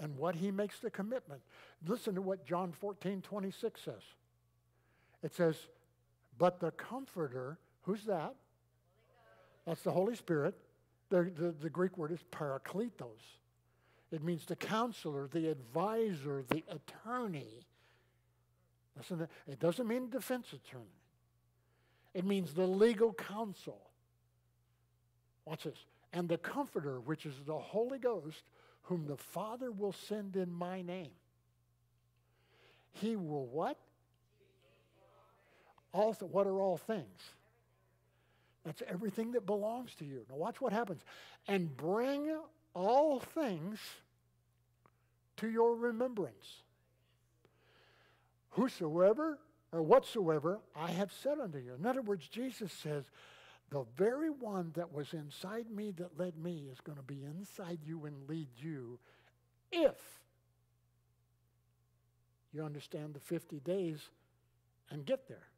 and what he makes the commitment. Listen to what John 14, 26 says. It says, But the Comforter, who's that? That's the Holy Spirit. The, the, the Greek word is parakletos. It means the counselor, the advisor, the attorney Listen, it doesn't mean defense attorney. It means the legal counsel. Watch this. And the comforter, which is the Holy Ghost, whom the Father will send in my name. He will what? All th- what are all things? That's everything that belongs to you. Now watch what happens. And bring all things to your remembrance whosoever or whatsoever I have said unto you. In other words, Jesus says, the very one that was inside me that led me is going to be inside you and lead you if you understand the 50 days and get there.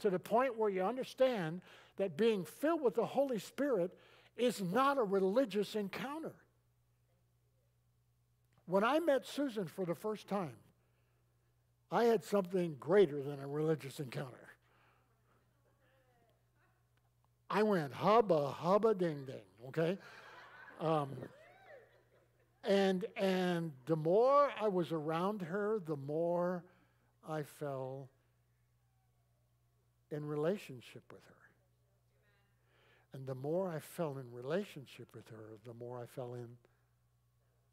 To the point where you understand that being filled with the Holy Spirit is not a religious encounter. When I met Susan for the first time, I had something greater than a religious encounter. I went hubba, hubba, ding, ding, okay? Um, and, and the more I was around her, the more I fell in relationship with her. And the more I fell in relationship with her, the more I fell in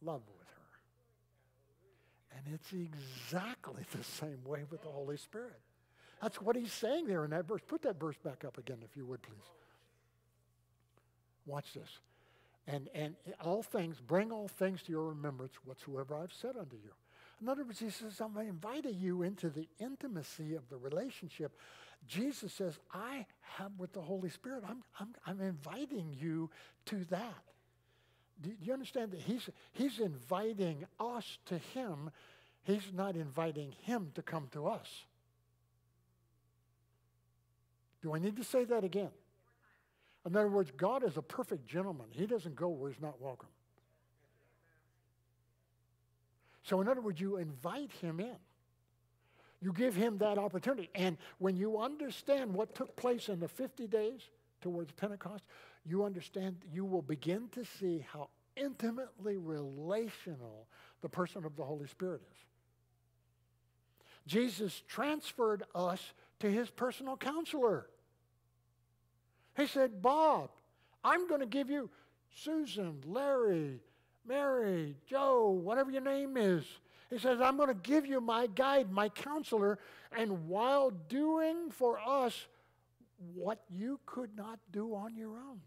love with her. And it's exactly the same way with the Holy Spirit. That's what he's saying there in that verse. Put that verse back up again, if you would, please. Watch this. And, and all things, bring all things to your remembrance whatsoever I've said unto you. In other words, he says, I'm inviting you into the intimacy of the relationship. Jesus says, I have with the Holy Spirit. I'm, I'm, I'm inviting you to that do you understand that he's, he's inviting us to him? He's not inviting him to come to us. Do I need to say that again? In other words, God is a perfect gentleman. He doesn't go where he's not welcome. So, in other words, you invite him in. You give him that opportunity. And when you understand what took place in the 50 days towards Pentecost, you understand, you will begin to see how intimately relational the person of the Holy Spirit is. Jesus transferred us to his personal counselor. He said, Bob, I'm going to give you Susan, Larry, Mary, Joe, whatever your name is. He says, I'm going to give you my guide, my counselor, and while doing for us what you could not do on your own.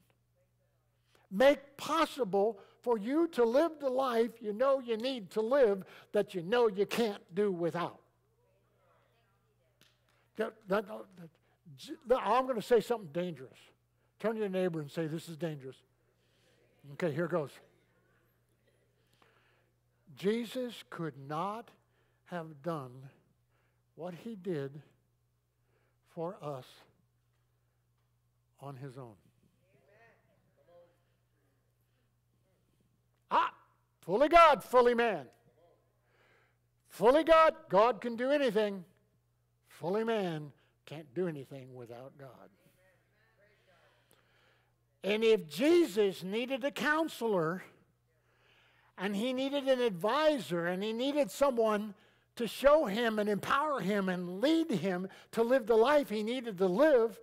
Make possible for you to live the life you know you need to live that you know you can't do without. I'm going to say something dangerous. Turn to your neighbor and say, This is dangerous. Okay, here goes. Jesus could not have done what he did for us on his own. Fully God, fully man. Fully God, God can do anything. Fully man can't do anything without God. And if Jesus needed a counselor, and he needed an advisor, and he needed someone to show him and empower him and lead him to live the life he needed to live,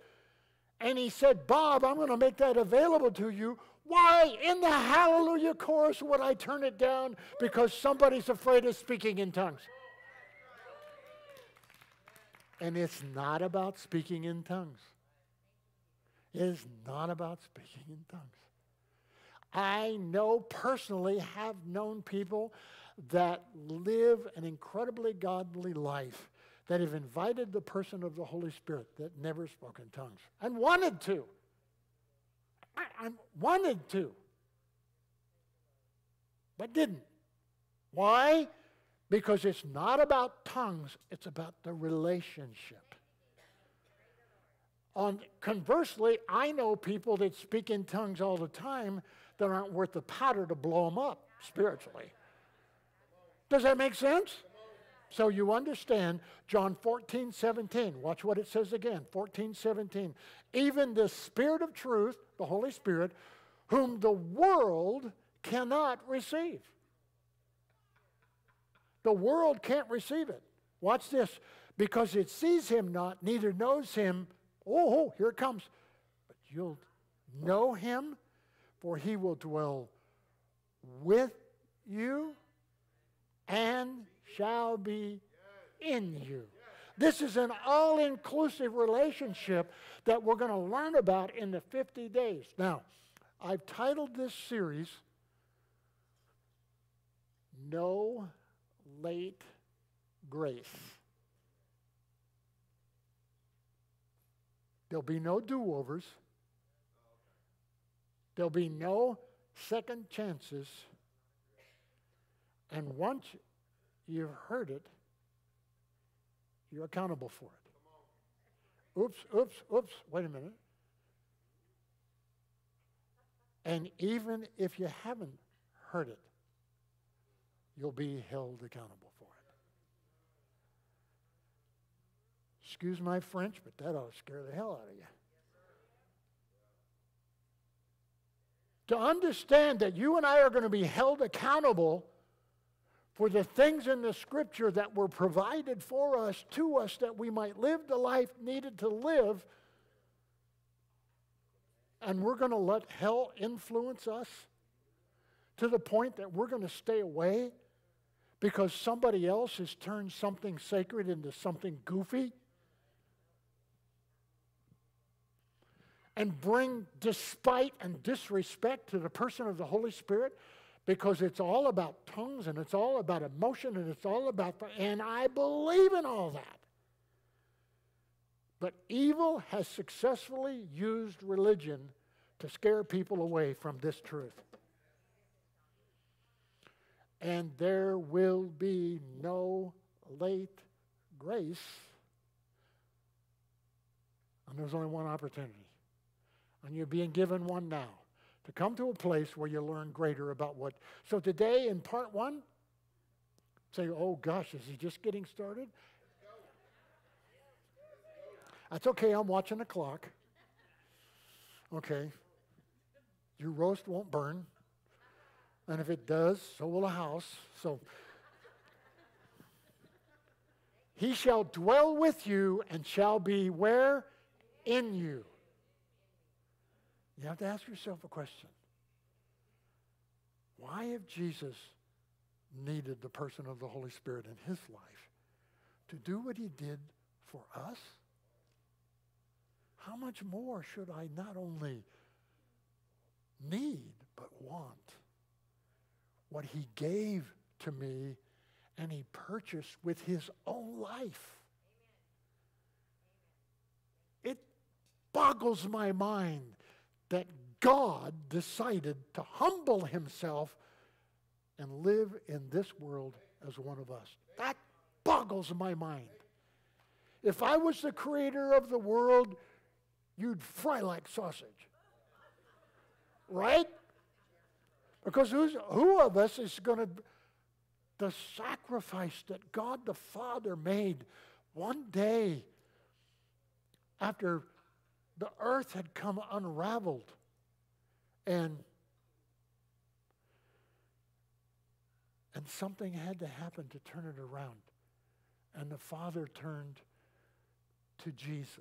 and he said, Bob, I'm going to make that available to you. Why in the hallelujah chorus would I turn it down because somebody's afraid of speaking in tongues? And it's not about speaking in tongues. It is not about speaking in tongues. I know personally have known people that live an incredibly godly life that have invited the person of the Holy Spirit that never spoke in tongues and wanted to. I, I wanted to, but didn't. Why? Because it's not about tongues, it's about the relationship. On, conversely, I know people that speak in tongues all the time that aren't worth the powder to blow them up spiritually. Does that make sense? So you understand John 14, 17. Watch what it says again 14, 17. Even the Spirit of truth, the Holy Spirit, whom the world cannot receive. The world can't receive it. Watch this. Because it sees him not, neither knows him. Oh, here it comes. But you'll know him, for he will dwell with you and shall be in you. This is an all inclusive relationship that we're going to learn about in the 50 days. Now, I've titled this series No Late Grace. There'll be no do overs, there'll be no second chances. And once you've heard it, you're accountable for it. Oops, oops, oops, wait a minute. And even if you haven't heard it, you'll be held accountable for it. Excuse my French, but that ought to scare the hell out of you. To understand that you and I are going to be held accountable for the things in the scripture that were provided for us, to us, that we might live the life needed to live. And we're going to let hell influence us to the point that we're going to stay away because somebody else has turned something sacred into something goofy. And bring despite and disrespect to the person of the Holy Spirit because it's all about tongues and it's all about emotion and it's all about, the, and I believe in all that. But evil has successfully used religion to scare people away from this truth. And there will be no late grace. And there's only one opportunity. And you're being given one now to come to a place where you learn greater about what. So today in part one, say, oh gosh, is he just getting started? That's okay, I'm watching the clock. Okay. Your roast won't burn. And if it does, so will a house. So he shall dwell with you and shall be where? In you. You have to ask yourself a question. Why, if Jesus needed the person of the Holy Spirit in his life to do what he did for us, how much more should I not only need, but want what he gave to me and he purchased with his own life. It boggles my mind that God decided to humble himself and live in this world as one of us. That boggles my mind. If I was the creator of the world, you'd fry like sausage. Right? Because who's, who of us is going to, the sacrifice that God the Father made one day after the earth had come unraveled. And and something had to happen to turn it around. And the father turned to jesus.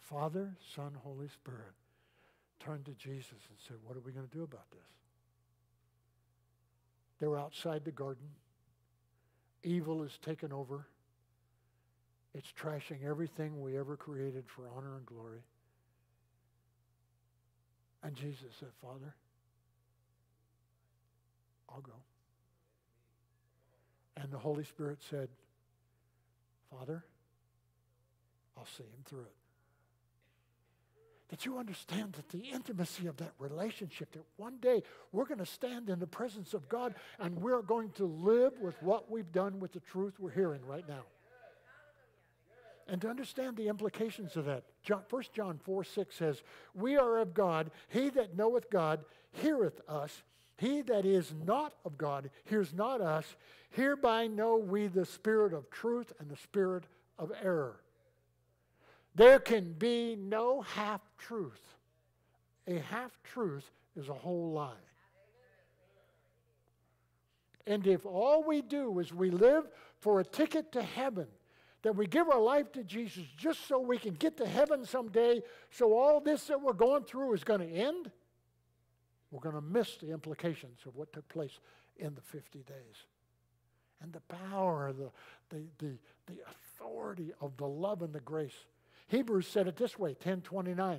Father son holy spirit turned to jesus and said what are we going to do about this? They were outside the garden. Evil has taken over it's trashing everything we ever created for honor and glory. And Jesus said, Father, I'll go. And the Holy Spirit said, Father, I'll see him through it. Did you understand that the intimacy of that relationship, that one day we're going to stand in the presence of God and we're going to live with what we've done with the truth we're hearing right now? And to understand the implications of that. John, 1 John 4 6 says, We are of God. He that knoweth God heareth us. He that is not of God hears not us. Hereby know we the spirit of truth and the spirit of error. There can be no half truth. A half truth is a whole lie. And if all we do is we live for a ticket to heaven, that we give our life to Jesus just so we can get to heaven someday, so all this that we're going through is going to end, we're going to miss the implications of what took place in the 50 days. And the power, the, the, the, the authority of the love and the grace. Hebrews said it this way 1029.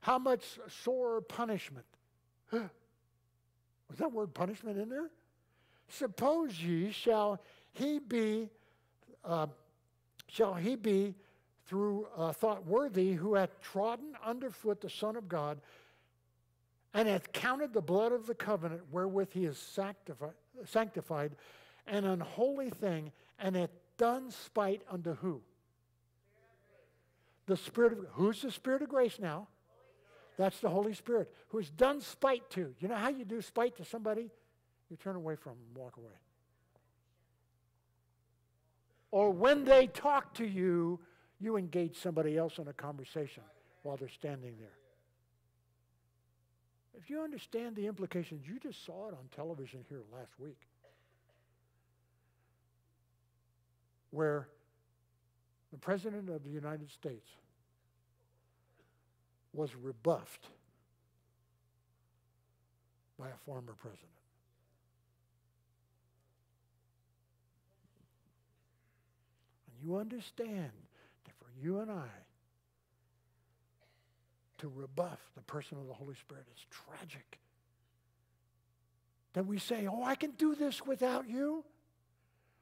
How much sore punishment? Was that word punishment in there? Suppose ye shall he be uh, shall he be through uh, thought worthy who hath trodden underfoot the Son of God and hath counted the blood of the covenant wherewith he is sanctified, sanctified an unholy thing and hath done spite unto who? The Spirit of who's the Spirit of grace now? That's the Holy Spirit who has done spite to. You know how you do spite to somebody? You turn away from them walk away or when they talk to you, you engage somebody else in a conversation while they're standing there. If you understand the implications, you just saw it on television here last week, where the President of the United States was rebuffed by a former president. You understand that for you and I to rebuff the person of the Holy Spirit is tragic. That we say, oh, I can do this without you.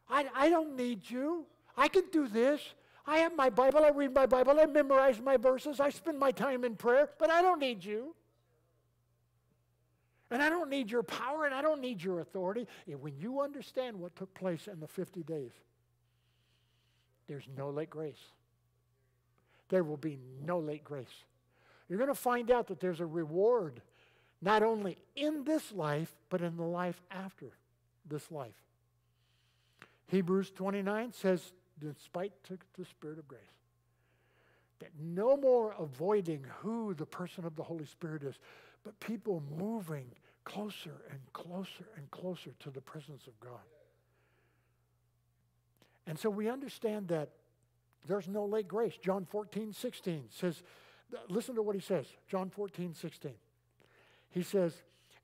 I, I don't need you. I can do this. I have my Bible. I read my Bible. I memorize my verses. I spend my time in prayer, but I don't need you. And I don't need your power and I don't need your authority. And when you understand what took place in the 50 days, there's no late grace. There will be no late grace. You're going to find out that there's a reward, not only in this life, but in the life after this life. Hebrews 29 says, despite the Spirit of grace, that no more avoiding who the person of the Holy Spirit is, but people moving closer and closer and closer to the presence of God. And so we understand that there's no late grace. John 14, 16 says, listen to what he says. John 14, 16. He says,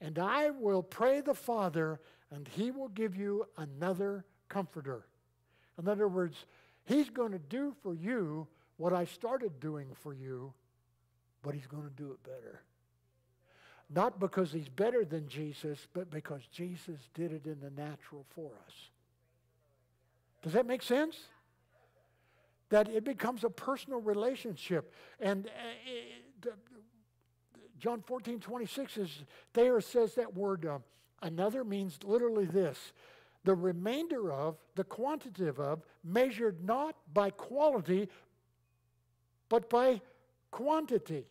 And I will pray the Father, and he will give you another comforter. In other words, he's going to do for you what I started doing for you, but he's going to do it better. not because he's better than Jesus, but because Jesus did it in the natural for us. Does that make sense? That it becomes a personal relationship. And uh, it, John 14, 26 is there says that word uh, another means literally this the remainder of, the quantitative of, measured not by quality, but by quantity.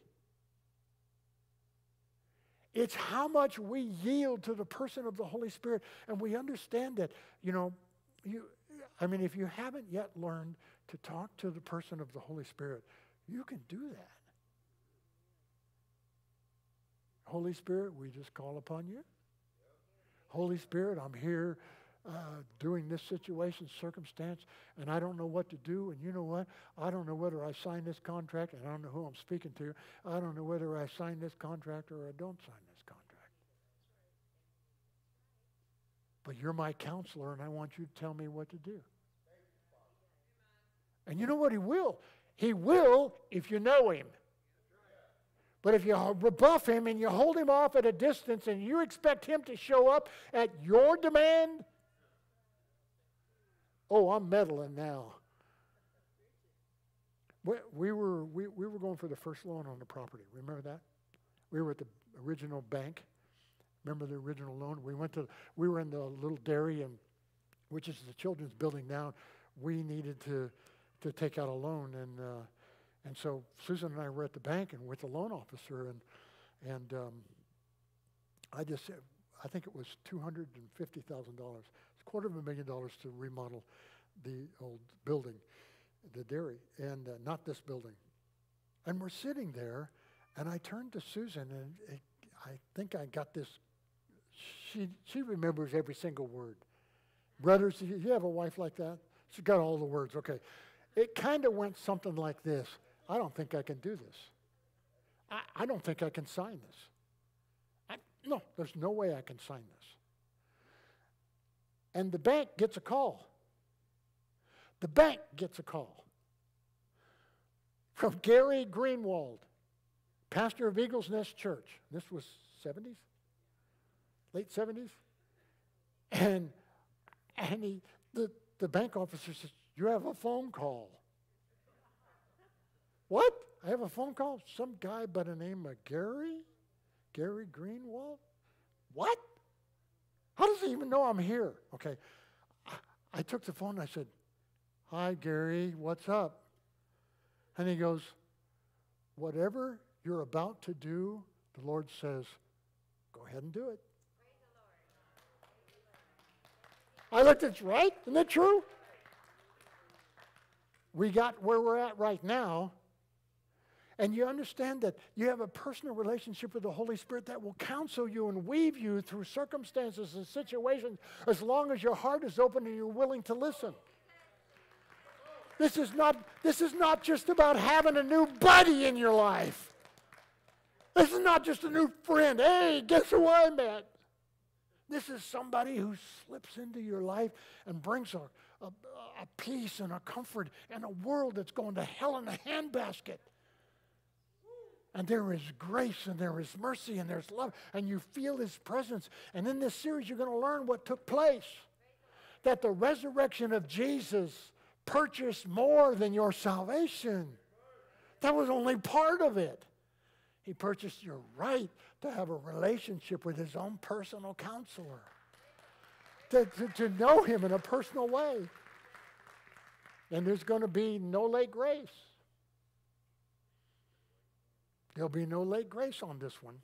It's how much we yield to the person of the Holy Spirit. And we understand that, you know, you, I mean, if you haven't yet learned to talk to the person of the Holy Spirit, you can do that. Holy Spirit, we just call upon you. Holy Spirit, I'm here uh, doing this situation, circumstance, and I don't know what to do. And you know what? I don't know whether I sign this contract, and I don't know who I'm speaking to. I don't know whether I sign this contract or I don't sign this contract. But you're my counselor, and I want you to tell me what to do. And you know what he will? He will if you know him. But if you rebuff him and you hold him off at a distance and you expect him to show up at your demand, oh, I'm meddling now. We were, we, we were going for the first loan on the property. Remember that? We were at the original bank. Remember the original loan? We went to, we were in the little dairy, and which is the children's building now. We needed to, to take out a loan, and uh, and so Susan and I were at the bank and with the loan officer, and and um, I just said, I think it was two hundred and fifty thousand dollars. It's a quarter of a million dollars to remodel the old building, the dairy, and uh, not this building. And we're sitting there, and I turned to Susan, and it, I think I got this. She she remembers every single word. Brothers, you have a wife like that? She got all the words. Okay, it kind of went something like this. I don't think I can do this. I, I don't think I can sign this. I, no, there's no way I can sign this. And the bank gets a call. The bank gets a call from Gary Greenwald, pastor of Eagles Nest Church. This was 70s, late 70s. And, and he, the, the bank officer says, You have a phone call. What? I have a phone call? Some guy by the name of Gary? Gary Greenwald? What? How does he even know I'm here? Okay. I took the phone and I said, Hi, Gary, what's up? And he goes, Whatever you're about to do, the Lord says, Go ahead and do it. I looked, it's right. Isn't that true? We got where we're at right now and you understand that you have a personal relationship with the Holy Spirit that will counsel you and weave you through circumstances and situations as long as your heart is open and you're willing to listen. This is not, this is not just about having a new buddy in your life. This is not just a new friend. Hey, guess who I met? This is somebody who slips into your life and brings a, a, a peace and a comfort in a world that's going to hell in a handbasket. And there is grace and there is mercy and there's love and you feel his presence. And in this series you're going to learn what took place. That the resurrection of jesus purchased more than your salvation. That was only part of it. He purchased your right to have a relationship with his own personal counselor to, to, to know him in a personal way and there's going to be no late grace There'll be no late grace on this one.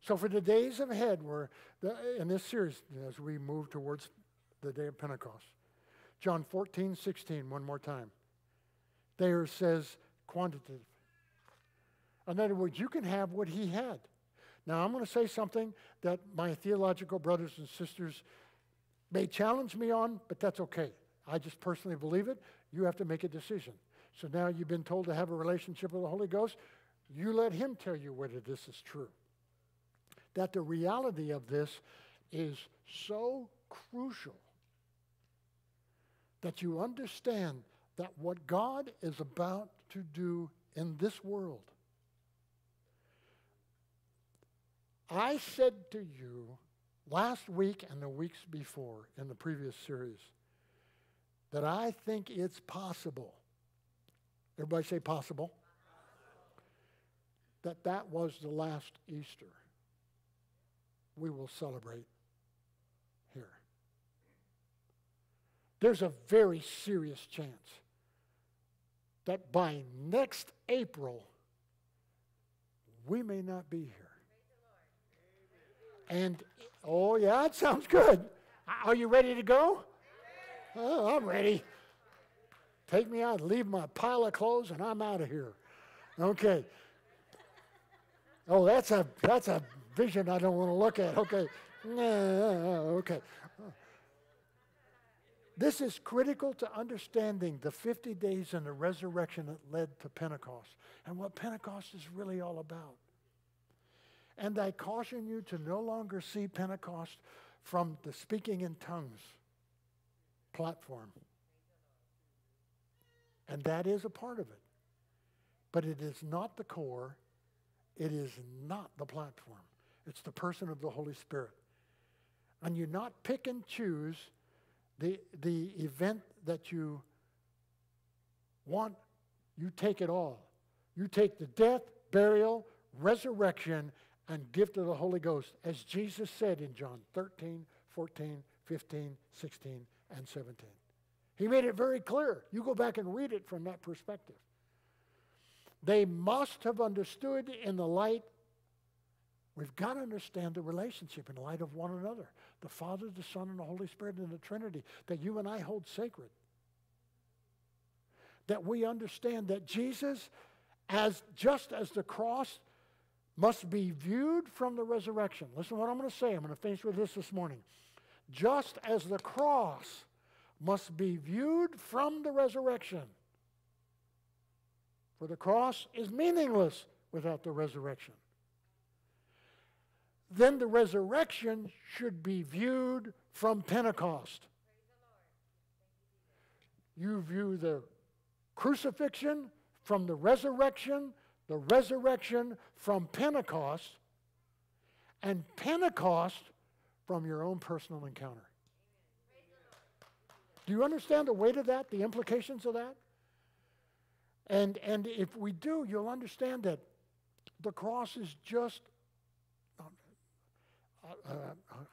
So for the days ahead, we're in this series as we move towards the day of Pentecost. John 14, 16, one more time. There says quantitative. In other words, you can have what he had. Now, I'm going to say something that my theological brothers and sisters may challenge me on, but that's okay. I just personally believe it. You have to make a decision. So now you've been told to have a relationship with the Holy Ghost. You let him tell you whether this is true. That the reality of this is so crucial that you understand that what God is about to do in this world, I said to you last week and the weeks before in the previous series that I think it's possible. Everybody say possible. That that was the last Easter we will celebrate here. There's a very serious chance that by next April, we may not be here. And, oh, yeah, it sounds good. Are you ready to go? Oh, I'm ready. Take me out, leave my pile of clothes, and I'm out of here. Okay. Oh, that's a that's a vision I don't want to look at. Okay. Okay. This is critical to understanding the 50 days and the resurrection that led to Pentecost and what Pentecost is really all about. And I caution you to no longer see Pentecost from the speaking in tongues platform. And that is a part of it. But it is not the core, it is not the platform. It's the person of the Holy Spirit. And you not pick and choose the, the event that you want, you take it all. You take the death, burial, resurrection, and gift of the Holy Ghost, as Jesus said in John 13, 14, 15, 16, and 17. He made it very clear. You go back and read it from that perspective. They must have understood in the light, we've got to understand the relationship in light of one another the Father, the Son, and the Holy Spirit in the Trinity that you and I hold sacred. That we understand that Jesus, as just as the cross must be viewed from the resurrection. Listen to what I'm going to say. I'm going to finish with this this morning. Just as the cross must be viewed from the resurrection. For the cross is meaningless without the resurrection. Then the resurrection should be viewed from Pentecost. You view the crucifixion from the resurrection the resurrection from Pentecost and Pentecost from your own personal encounter. Do you understand the weight of that, the implications of that? And, and if we do, you'll understand that the cross is just, uh, uh,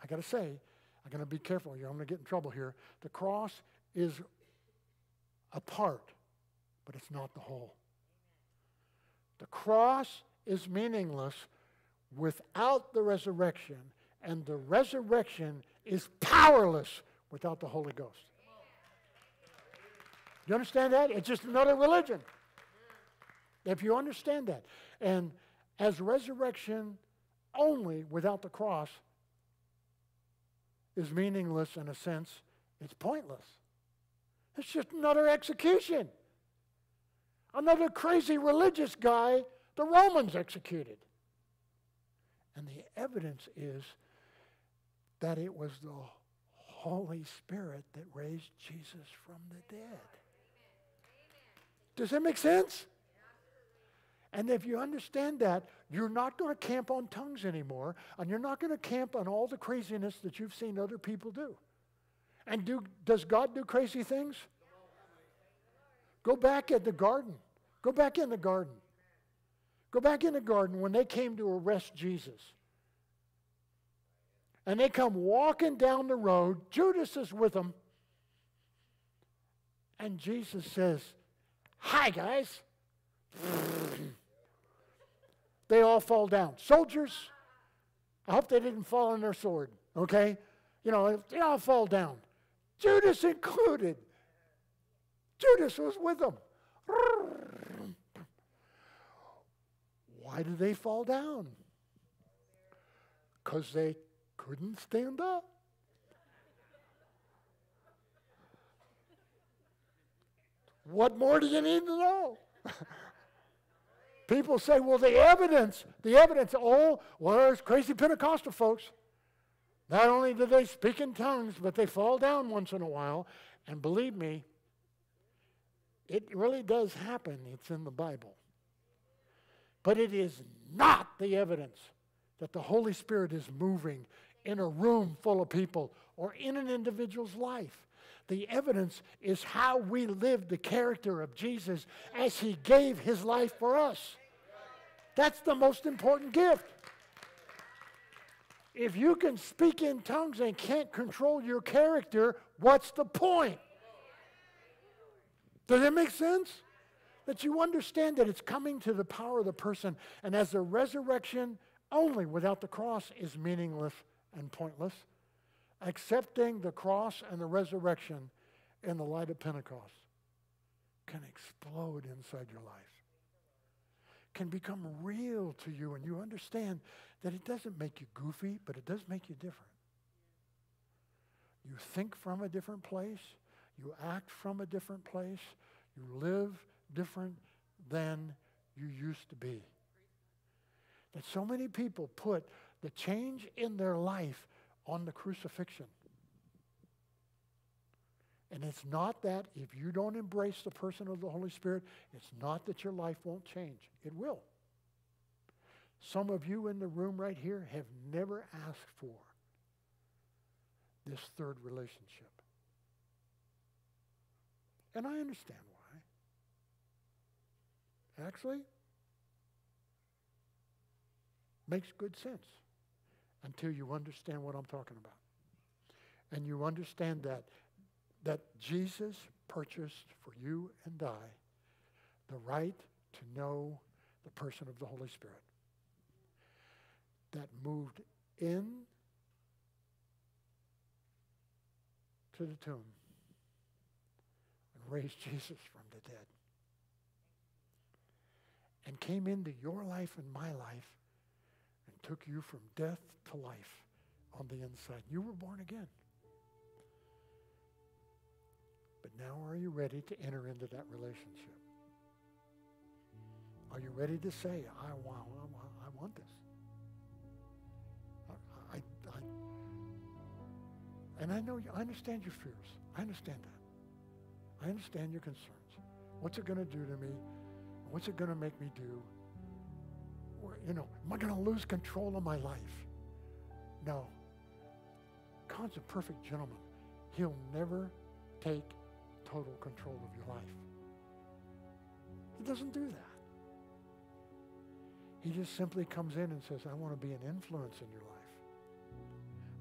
I got to say, I got to be careful here. I'm going to get in trouble here. The cross is a part, but it's not the whole. The cross is meaningless without the resurrection, and the resurrection is powerless without the Holy Ghost. You understand that? It's just another religion. If you understand that. And as resurrection only without the cross is meaningless in a sense, it's pointless. It's just another execution. Another crazy religious guy the Romans executed. And the evidence is that it was the Holy Spirit that raised Jesus from the dead. Does that make sense? And if you understand that, you're not going to camp on tongues anymore, and you're not going to camp on all the craziness that you've seen other people do. And do, does God do crazy things? Go back at the garden. Go back in the garden. Go back in the garden when they came to arrest Jesus. And they come walking down the road. Judas is with them. And Jesus says, Hi, guys. they all fall down. Soldiers, I hope they didn't fall on their sword, okay? You know, they all fall down. Judas included. Judas was with them. Why did they fall down? Because they couldn't stand up. What more do you need to know? People say, well, the evidence, the evidence, oh, well, there's crazy Pentecostal folks. Not only do they speak in tongues, but they fall down once in a while. And believe me, it really does happen. It's in the Bible. But it is not the evidence that the Holy Spirit is moving in a room full of people or in an individual's life. The evidence is how we live the character of Jesus as he gave his life for us. That's the most important gift. If you can speak in tongues and can't control your character, what's the point? Does that make sense? That you understand that it's coming to the power of the person, and as the resurrection only without the cross is meaningless and pointless, accepting the cross and the resurrection in the light of Pentecost can explode inside your life can become real to you and you understand that it doesn't make you goofy, but it does make you different. You think from a different place, you act from a different place, you live different than you used to be. That so many people put the change in their life on the crucifixion. And it's not that if you don't embrace the person of the Holy Spirit, it's not that your life won't change. It will. Some of you in the room right here have never asked for this third relationship. And I understand why. Actually, makes good sense until you understand what I'm talking about. And you understand that that Jesus purchased for you and I the right to know the person of the Holy Spirit that moved in to the tomb raised Jesus from the dead and came into your life and my life and took you from death to life on the inside. You were born again. But now are you ready to enter into that relationship? Are you ready to say, I want, I want this? I, I, I, and I know, you, I understand your fears. I understand that. I understand your concerns. What's it going to do to me? What's it going to make me do? Or, you know, am I going to lose control of my life? No. God's a perfect gentleman. He'll never take total control of your life. He doesn't do that. He just simply comes in and says, I want to be an influence in your life.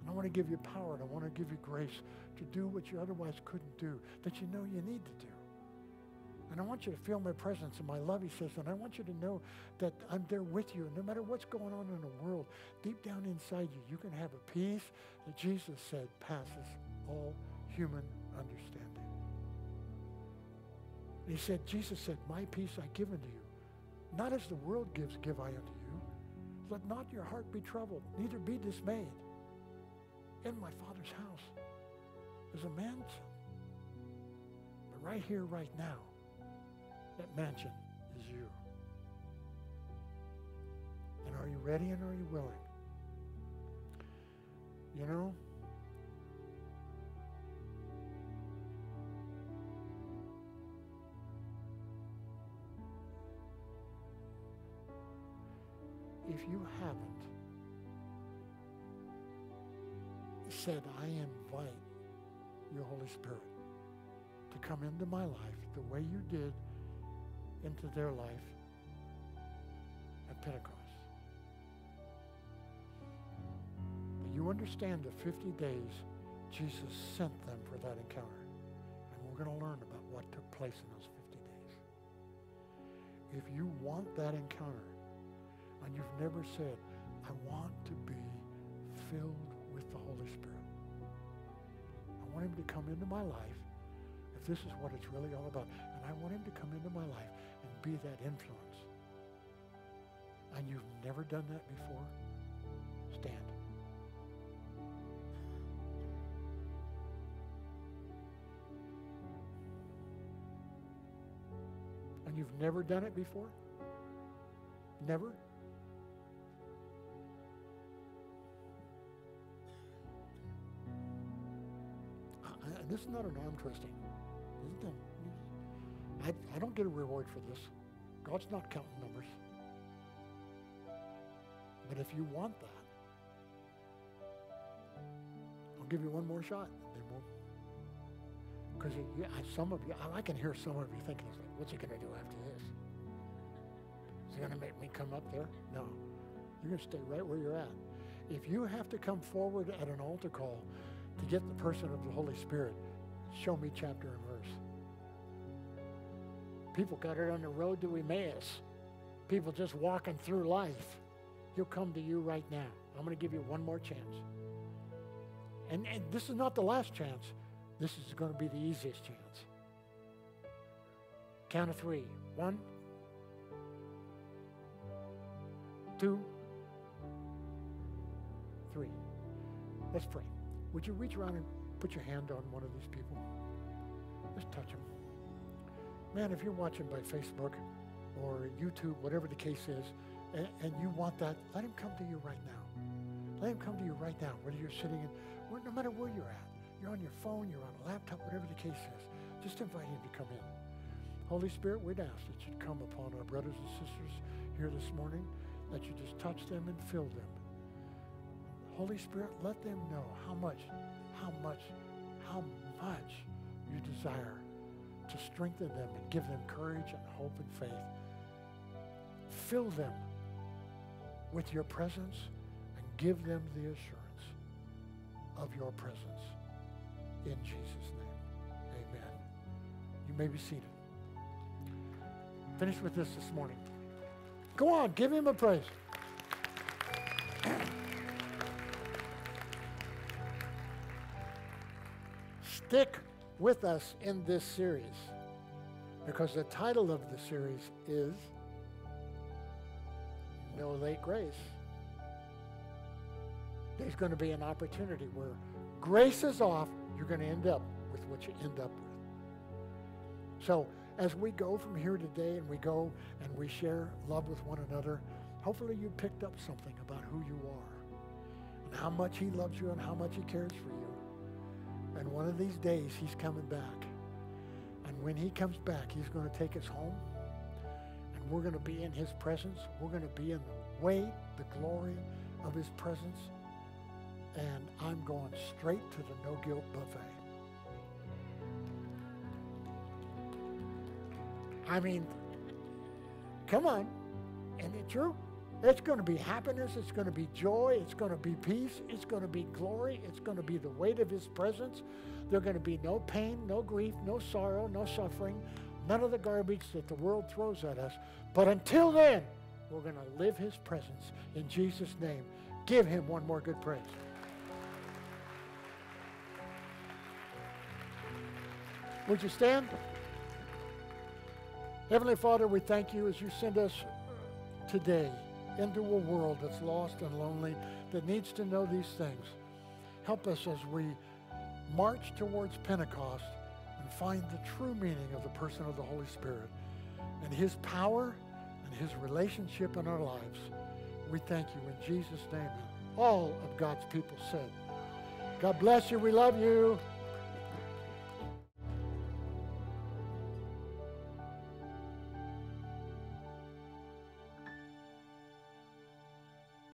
And I want to give you power and I want to give you grace to do what you otherwise couldn't do, that you know you need to do. And I want you to feel my presence and my love, he says, and I want you to know that I'm there with you. And no matter what's going on in the world, deep down inside you, you can have a peace that Jesus said passes all human understanding. He said, Jesus said, My peace I give unto you. Not as the world gives, give I unto you. Let not your heart be troubled, neither be dismayed. In my Father's house is a mansion. But right here, right now, that mansion is you. And are you ready and are you willing? You know, if you haven't said, I invite your Holy Spirit to come into my life the way you did into their life at Pentecost. But you understand the 50 days Jesus sent them for that encounter. And we're going to learn about what took place in those 50 days. If you want that encounter, and you've never said, I want to be filled with the Holy Spirit. Want him to come into my life if this is what it's really all about. And I want him to come into my life and be that influence. And you've never done that before, stand. And you've never done it before? Never? This is not an arm twisting. I, I don't get a reward for this. God's not counting numbers. But if you want that, I'll give you one more shot. Because some of you, I can hear some of you thinking, what's he going to do after this? Is he going to make me come up there? No. You're going to stay right where you're at. If you have to come forward at an altar call to get the person of the Holy Spirit, show me chapter and verse. People got it on the road to Emmaus. People just walking through life. He'll come to you right now. I'm going to give you one more chance. And, and this is not the last chance. This is going to be the easiest chance. Count of three. One, two, three. Let's pray. Would you reach around and put your hand on one of these people? Just touch them. Man, if you're watching by Facebook or YouTube, whatever the case is, and, and, you want that, let him come to you right now. Let him come to you right now, whether you're sitting in, no matter where you're at. You're on your phone, you're on a laptop, whatever the case is. Just invite him to come in. Holy Spirit, we'd ask that you'd come upon our brothers and sisters here this morning, that you just touch them and fill them. Holy Spirit, let them know how much, how much, how much you desire to strengthen them and give them courage and hope and faith. Fill them with your presence and give them the assurance of your presence. In Jesus' name, amen. You may be seated. Finish with this this morning. Go on, give him a praise. Stick with us in this series because the title of the series is No Late Grace. There's going to be an opportunity where grace is off, you're going to end up with what you end up with. So, as we go from here today and we go and we share love with one another, hopefully you picked up something about who you are and how much He loves you and how much He cares for you. And one of these days, He's coming back. And when He comes back, He's going to take us home. And we're going to be in His presence. We're going to be in the weight, the glory of His presence. And I'm going straight to the no guilt buffet. I mean, come on. Isn't it true? It's going to be happiness. It's going to be joy. It's going to be peace. It's going to be glory. It's going to be the weight of His presence. There's going to be no pain, no grief, no sorrow, no suffering, none of the garbage that the world throws at us. But until then, we're going to live His presence in Jesus' name. Give Him one more good praise. Would you stand? Heavenly Father, we thank you as you send us today into a world that's lost and lonely, that needs to know these things. Help us as we march towards Pentecost and find the true meaning of the person of the Holy Spirit and his power and his relationship in our lives. We thank you in Jesus' name. All of God's people said, God bless you. We love you.